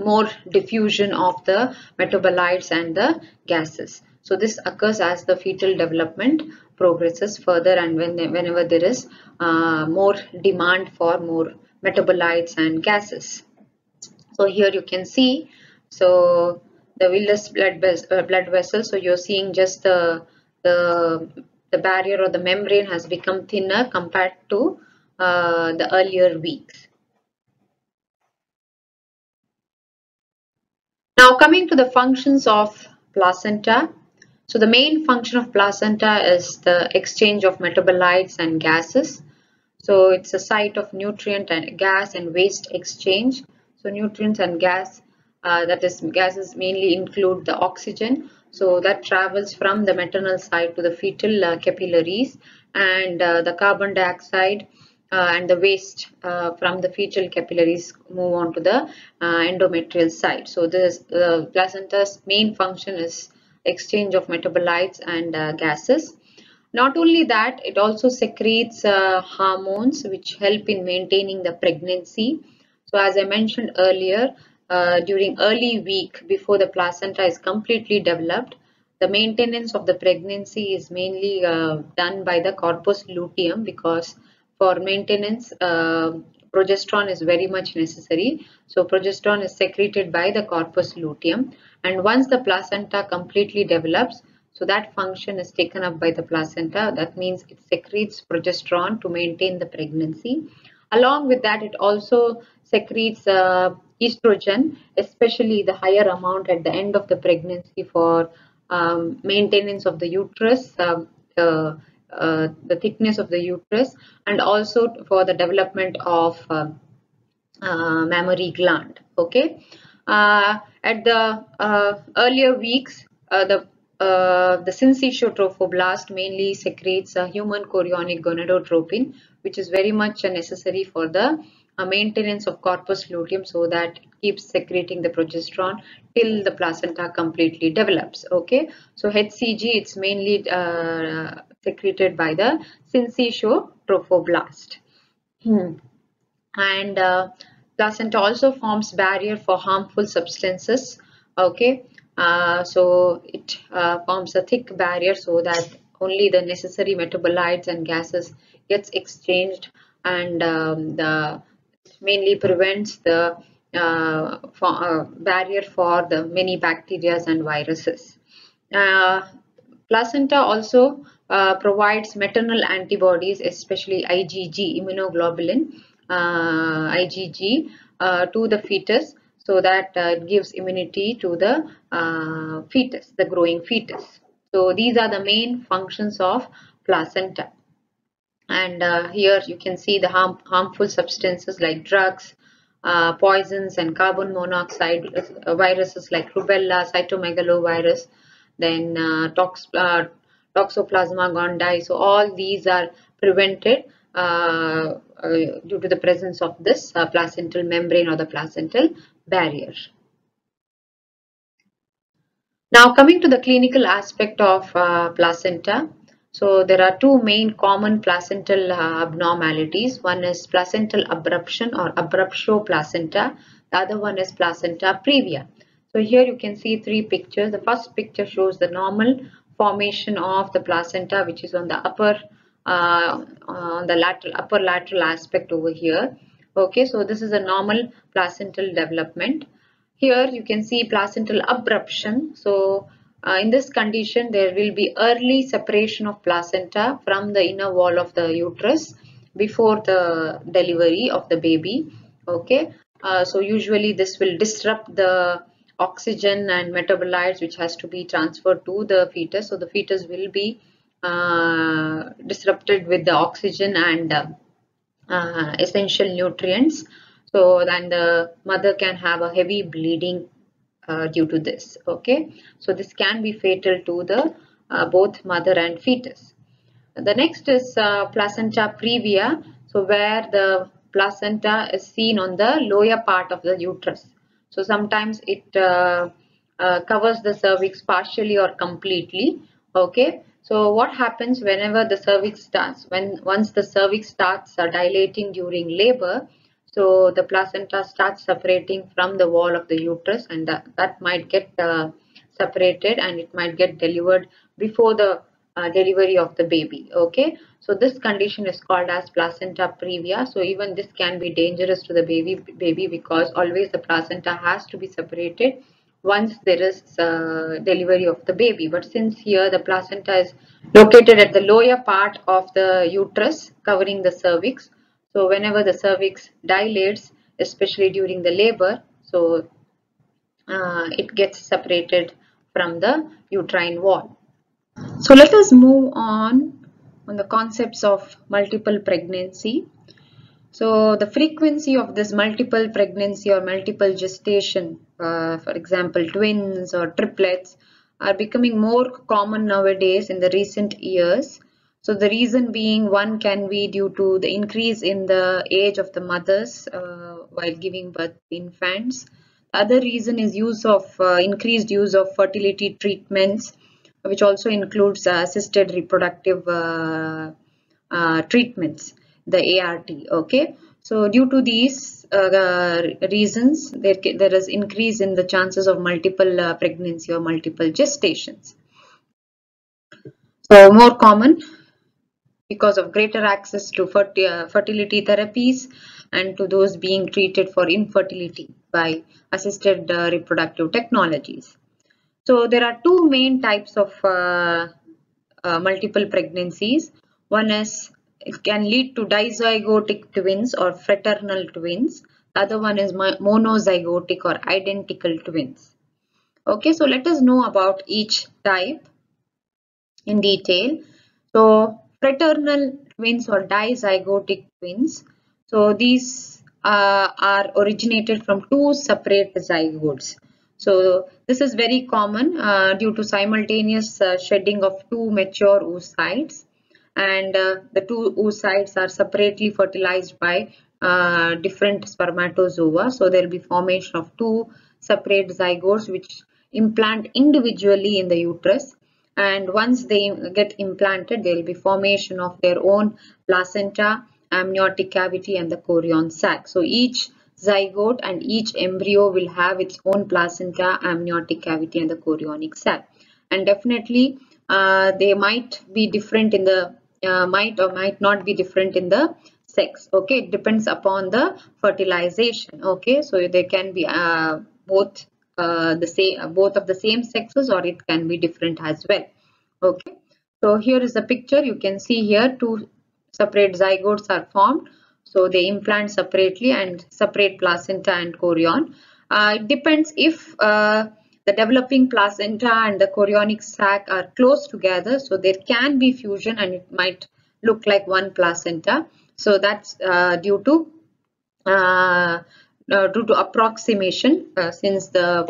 more diffusion of the metabolites and the gases. So this occurs as the fetal development progresses further and when whenever there is uh, more demand for more metabolites and gases. So here you can see so the villus blood, uh, blood vessel. So you're seeing just the, the, the barrier or the membrane has become thinner compared to uh, the earlier weeks. Now coming to the functions of placenta. So the main function of placenta is the exchange of metabolites and gases. So it's a site of nutrient and gas and waste exchange. So nutrients and gas uh, that is gases mainly include the oxygen so that travels from the maternal side to the fetal uh, capillaries and uh, the carbon dioxide uh, and the waste uh, from the fetal capillaries move on to the uh, endometrial side so this the placenta's main function is exchange of metabolites and gases not only that it also secretes hormones which help in maintaining the pregnancy so as i mentioned earlier uh, during early week before the placenta is completely developed. The maintenance of the pregnancy is mainly uh, done by the corpus luteum because for maintenance uh, progesterone is very much necessary. So progesterone is secreted by the corpus luteum and once the placenta completely develops so that function is taken up by the placenta that means it secretes progesterone to maintain the pregnancy. Along with that it also secretes uh, estrogen, especially the higher amount at the end of the pregnancy for um, maintenance of the uterus, uh, uh, uh, the thickness of the uterus, and also for the development of uh, uh, mammary gland. Okay, uh, at the earlier weeks, the uh, the syncytiotrophoblast mainly secretes a human chorionic gonadotropin, which is very much necessary for the a maintenance of corpus luteum so that it keeps secreting the progesterone till the placenta completely develops okay so hcg it's mainly uh, secreted by the syncytiotrophoblast hmm. and uh, placenta also forms barrier for harmful substances okay uh, so it uh, forms a thick barrier so that only the necessary metabolites and gases gets exchanged and um, the mainly prevents the uh, for, uh, barrier for the many bacteria and viruses. Uh, Placenta also uh, provides maternal antibodies, especially IgG, immunoglobulin, uh, IgG, uh, to the fetus so that uh, it gives immunity to the uh, fetus, the growing fetus. So these are the main functions of placenta. And here you can see the harm, harmful substances like drugs, poisons and carbon monoxide viruses like rubella, cytomegalovirus, then tox, toxoplasma gondii. So all these are prevented uh, uh, due to the presence of this uh, placental membrane or the placental barrier. Now coming to the clinical aspect of uh, placenta. So there are two main common placental abnormalities. One is placental abruption or abruptio placenta. The other one is placenta previa. So here you can see three pictures. The first picture shows the normal formation of the placenta which is on the upper uh, on the lateral upper lateral aspect over here. Okay, so this is a normal placental development. Here you can see placental abruption. So uh, in this condition there will be early separation of placenta from the inner wall of the uterus before the delivery of the baby. Okay, uh, so usually this will disrupt the oxygen and metabolites which has to be transferred to the fetus. So the fetus will be uh, disrupted with the oxygen and uh, uh, essential nutrients. So then the mother can have a heavy bleeding uh, due to this. Okay, so this can be fatal to the uh, both mother and fetus. The next is placenta previa. So where the placenta is seen on the lower part of the uterus. So sometimes it uh, uh, covers the cervix partially or completely. Okay. So what happens whenever the cervix starts? When once the cervix starts uh, dilating during labor, so the placenta starts separating from the wall of the uterus, and that, that might get uh, separated and it might get delivered before the uh, delivery of the baby. Okay. So this condition is called as placenta previa. So even this can be dangerous to the baby baby because always the placenta has to be separated once there is uh, delivery of the baby. But since here the placenta is located at the lower part of the uterus covering the cervix. So whenever the cervix dilates, especially during the labor, so uh, it gets separated from the uterine wall. So let us move on on the concepts of multiple pregnancy. So the frequency of this multiple pregnancy or multiple gestation, uh, for example, twins or triplets are becoming more common nowadays in the recent years. So the reason being one can be due to the increase in the age of the mothers uh, while giving birth to infants. The other reason is use of uh, increased use of fertility treatments which also includes uh, assisted reproductive uh, uh, treatments, the ART. Okay, so due to these reasons, there there is increase in the chances of multiple pregnancy or multiple gestations. So more common because of greater access to fertility therapies and to those being treated for infertility by assisted reproductive technologies. So there are two main types of uh, uh, multiple pregnancies. One is it can lead to dizygotic twins or fraternal twins. The other one is monozygotic or identical twins. Okay, so let us know about each type in detail. So fraternal twins or dizygotic twins. So these uh, are originated from two separate zygotes. So this is very common uh, due to simultaneous uh, shedding of two mature oocytes and uh, the two oocytes are separately fertilized by uh, different spermatozoa. So there will be formation of two separate zygotes which implant individually in the uterus and once they get implanted there will be formation of their own placenta, amniotic cavity and the chorion sac. So each zygote and each embryo will have its own placenta, amniotic cavity and the chorionic sac. And definitely uh, they might be different in the, uh, might or might not be different in the sex. Okay, it depends upon the fertilization. Okay, so they can be uh, both uh, the same, both of the same sexes or it can be different as well. Okay, so here is the picture. You can see here two separate zygotes are formed. So they implant separately and separate placenta and chorion. Uh, it depends if uh, the developing placenta and the chorionic sac are close together. So there can be fusion and it might look like one placenta. So that's uh, due to uh, uh, due to approximation uh, since the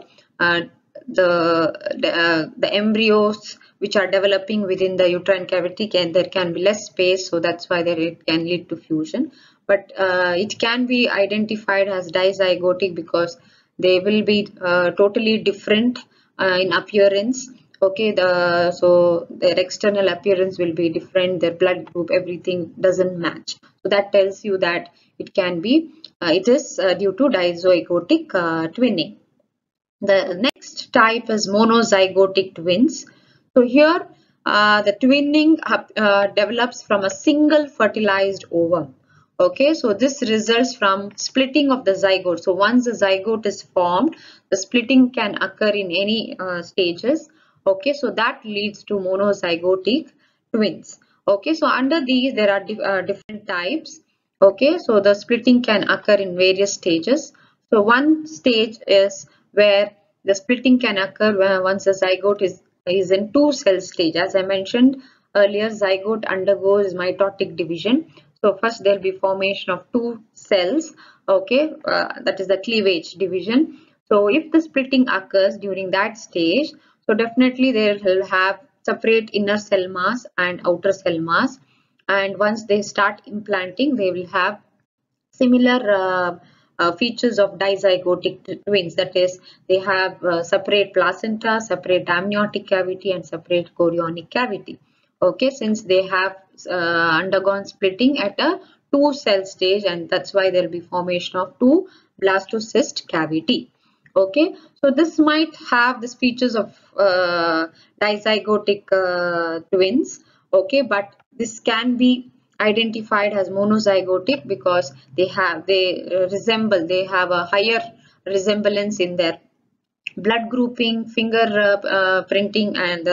the the, embryos which are developing within the uterine cavity can there can be less space so that's why there it can lead to fusion but uh, it can be identified as dizygotic because they will be uh, totally different uh, in appearance okay the so their external appearance will be different their blood group everything doesn't match so that tells you that it can be uh, it is uh, due to dizygotic uh, twinning the next type is monozygotic twins. So here uh, the twinning uh, develops from a single fertilized ovum. Okay, so this results from splitting of the zygote. So once the zygote is formed, the splitting can occur in any uh, stages. Okay, so that leads to monozygotic twins. Okay, so under these there are uh, different types. Okay, so the splitting can occur in various stages. So one stage is where the splitting can occur once the zygote is, is in two cell stage. As I mentioned earlier, zygote undergoes mitotic division. So first there will be formation of two cells, okay, uh, that is the cleavage division. So if the splitting occurs during that stage, so definitely they will have separate inner cell mass and outer cell mass. And once they start implanting, they will have similar uh, uh, features of dizygotic twins that is they have uh, separate placenta separate amniotic cavity and separate chorionic cavity okay since they have undergone splitting at a two cell stage and that's why there will be formation of two blastocyst cavity. Okay so this might have these features of uh, dizygotic uh, twins okay but this can be identified as monozygotic because they have they uh, resemble they have a higher resemblance in their blood grouping finger uh, uh, printing and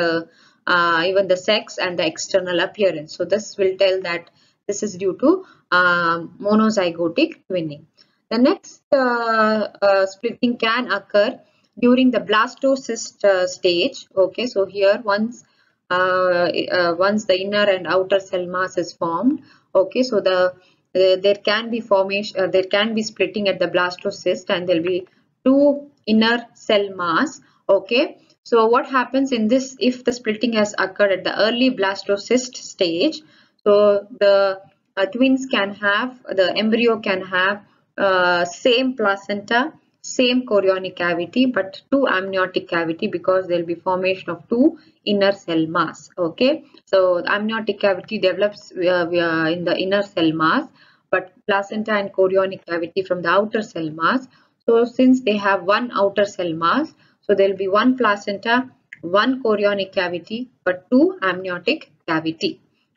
uh, even the sex and the external appearance. So this will tell that this is due to um, monozygotic twinning. The next uh, uh, splitting can occur during the blastocyst stage. Okay so here once uh, uh, once the inner and outer cell mass is formed. Okay so the uh, there can be formation there can be splitting at the blastocyst and there will be two inner cell mass. Okay so what happens in this if the splitting has occurred at the early blastocyst stage so the uh, twins can have the embryo can have uh, same placenta same chorionic cavity but two amniotic cavity because there will be formation of two inner cell mass okay? So amniotic cavity develops uh, in the inner cell mass but placenta and chorionic cavity from the outer cell mass. So since they have one outer cell mass so there will be one placenta one chorionic cavity but two amniotic cavity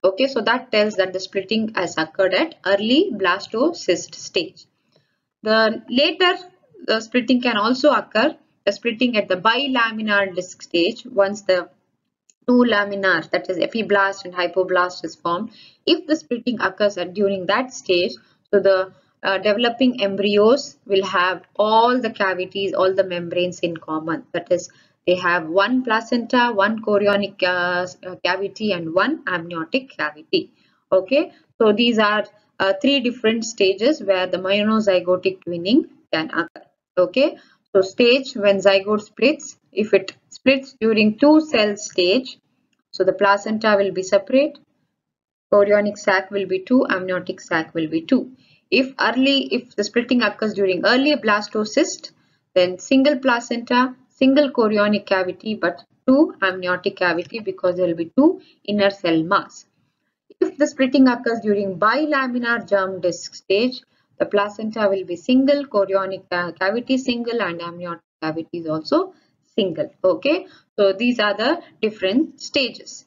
okay so that tells that the splitting has occurred at early blastocyst stage the later the splitting can also occur, the splitting at the bilaminar disc stage once the two laminar that is epiblast and hypoblast is formed. If the splitting occurs at during that stage, so the uh, developing embryos will have all the cavities, all the membranes in common. That is, they have one placenta, one chorionic uh, cavity and one amniotic cavity. Okay, so these are uh, three different stages where the monozygotic twinning can occur okay so stage when zygote splits if it splits during two cell stage so the placenta will be separate chorionic sac will be 2 amniotic sac will be 2 if early if the splitting occurs during early blastocyst then single placenta single chorionic cavity but two amniotic cavity because there will be two inner cell mass if the splitting occurs during bilaminar germ disc stage the placenta will be single, chorionic cavity single and amniotic cavity is also single. Okay, so these are the different stages.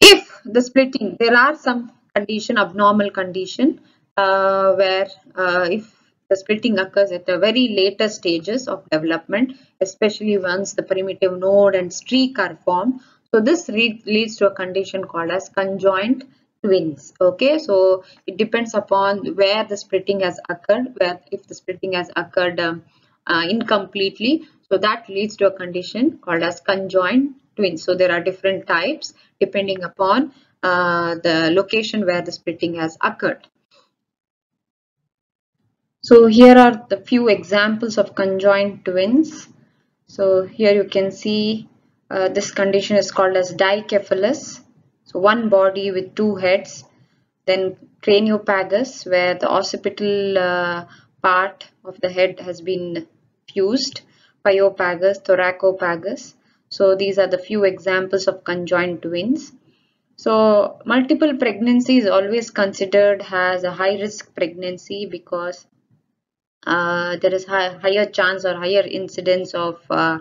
If the splitting, there are some condition, abnormal condition uh, where uh, if the splitting occurs at the very later stages of development, especially once the primitive node and streak are formed. So this leads to a condition called as conjoined twins. Okay, so it depends upon where the splitting has occurred, where if the splitting has occurred um, uh, incompletely, so that leads to a condition called as conjoined twins. So there are different types depending upon uh, the location where the splitting has occurred. So here are the few examples of conjoined twins. So here you can see uh, this condition is called as dicephalus. So one body with two heads. Then craniopagus where the occipital uh, part of the head has been fused. Xiphopagus, thoracopagus. So these are the few examples of conjoined twins. So multiple pregnancy is always considered as a high risk pregnancy because uh, there is high, higher chance or higher incidence of uh,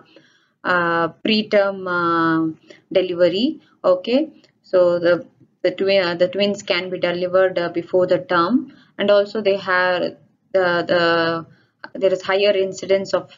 uh, preterm uh, delivery. Okay, so the the twin uh, the twins can be delivered uh, before the term, and also they have the the there is higher incidence of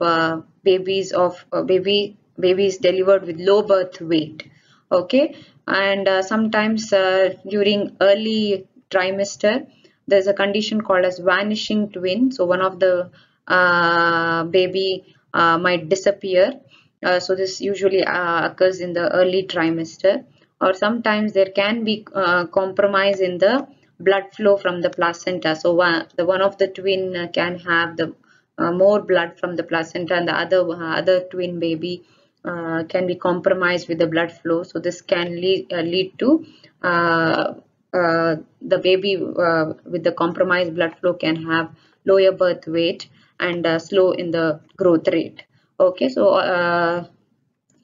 babies of baby babies delivered with low birth weight. Okay, and uh, sometimes uh, during early trimester there's a condition called as vanishing twin. So one of the uh, baby uh, might disappear. Uh, so this usually uh, occurs in the early trimester. Or sometimes there can be compromise in the blood flow from the placenta. So one the one of the twin can have the more blood from the placenta and the other other twin baby uh, can be compromised with the blood flow. So this can lead, uh, lead to uh, the baby with the compromised blood flow can have lower birth weight and slow in the growth rate. Okay so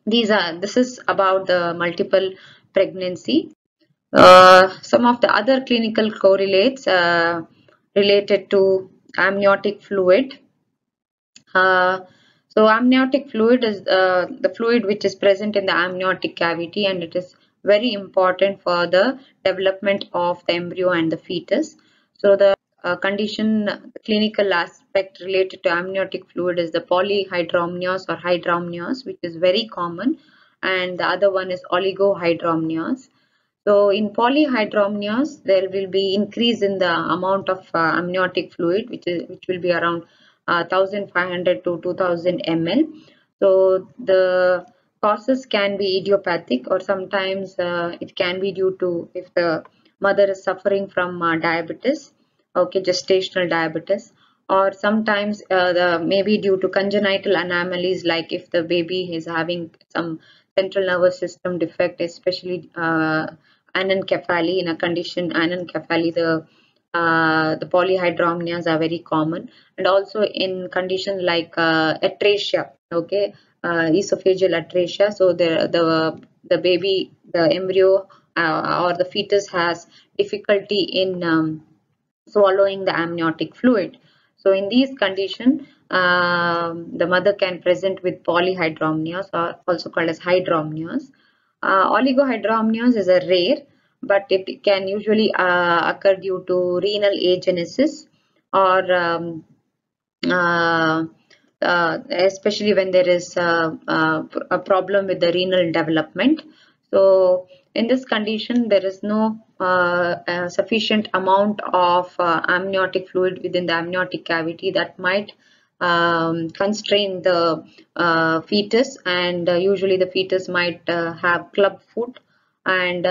these are this is about the multiple pregnancy. Some of the other clinical correlates related to amniotic fluid. Uh, so amniotic fluid is uh, the fluid which is present in the amniotic cavity and it is very important for the development of the embryo and the fetus. So the uh, condition, the clinical aspect related to amniotic fluid is the polyhydramnios or hydramnios which is very common and the other one is oligohydramnios. So in polyhydramnios there will be increase in the amount of uh, amniotic fluid which is which will be around 1500 to 2000 ml. So the causes can be idiopathic or sometimes uh, it can be due to if the mother is suffering from uh, diabetes, okay, gestational diabetes or sometimes uh, the maybe due to congenital anomalies like if the baby is having some central nervous system defect especially uh, anencephaly in a condition anencephaly the uh, the polyhydramnios are very common and also in conditions like uh, atresia okay? Uh, esophageal atresia. So the the the baby the embryo uh, or the fetus has difficulty in um, swallowing the amniotic fluid. So in these conditions um, the mother can present with polyhydramnios or also called as hydramnios. Uh, oligohydramnios is a rare but it can usually uh, occur due to renal agenesis or um, especially when there is a, a, problem with the renal development. So in this condition, there is no uh, sufficient amount of uh, amniotic fluid within the amniotic cavity that might um, constrain the uh, fetus. And usually the fetus might have club foot. And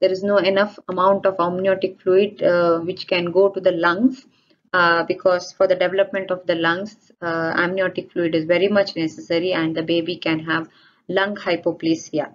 there is no enough amount of amniotic fluid uh, which can go to the lungs uh, because for the development of the lungs uh, amniotic fluid is very much necessary and the baby can have lung hypoplasia.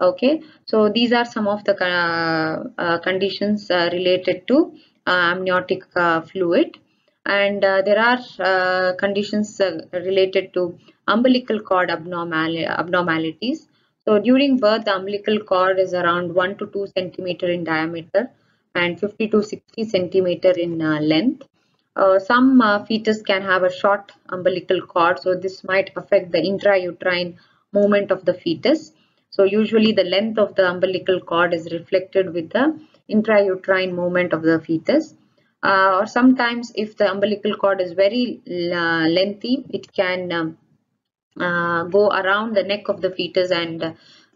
Okay so these are some of the uh, uh, conditions uh, related to amniotic fluid. And there are conditions related to umbilical cord abnormal abnormalities. So during birth, the umbilical cord is around 1 to 2 centimeter in diameter and 50 to 60 centimeter in length. Uh, some uh, fetus can have a short umbilical cord, so this might affect the intrauterine movement of the fetus. So usually the length of the umbilical cord is reflected with the intrauterine movement of the fetus. uh, or sometimes if the umbilical cord is very uh, lengthy it can um, uh, go around the neck of the fetus and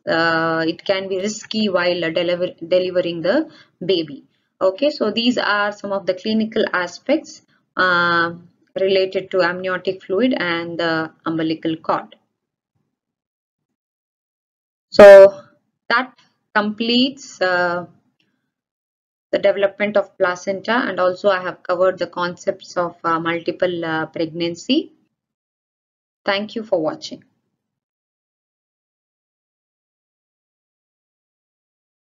uh, it can be risky while deliver delivering the baby okay so these are some of the clinical aspects uh, related to amniotic fluid and the umbilical cord so that completes uh, the development of placenta and also I have covered the concepts of uh, multiple uh, pregnancy. Thank you for watching.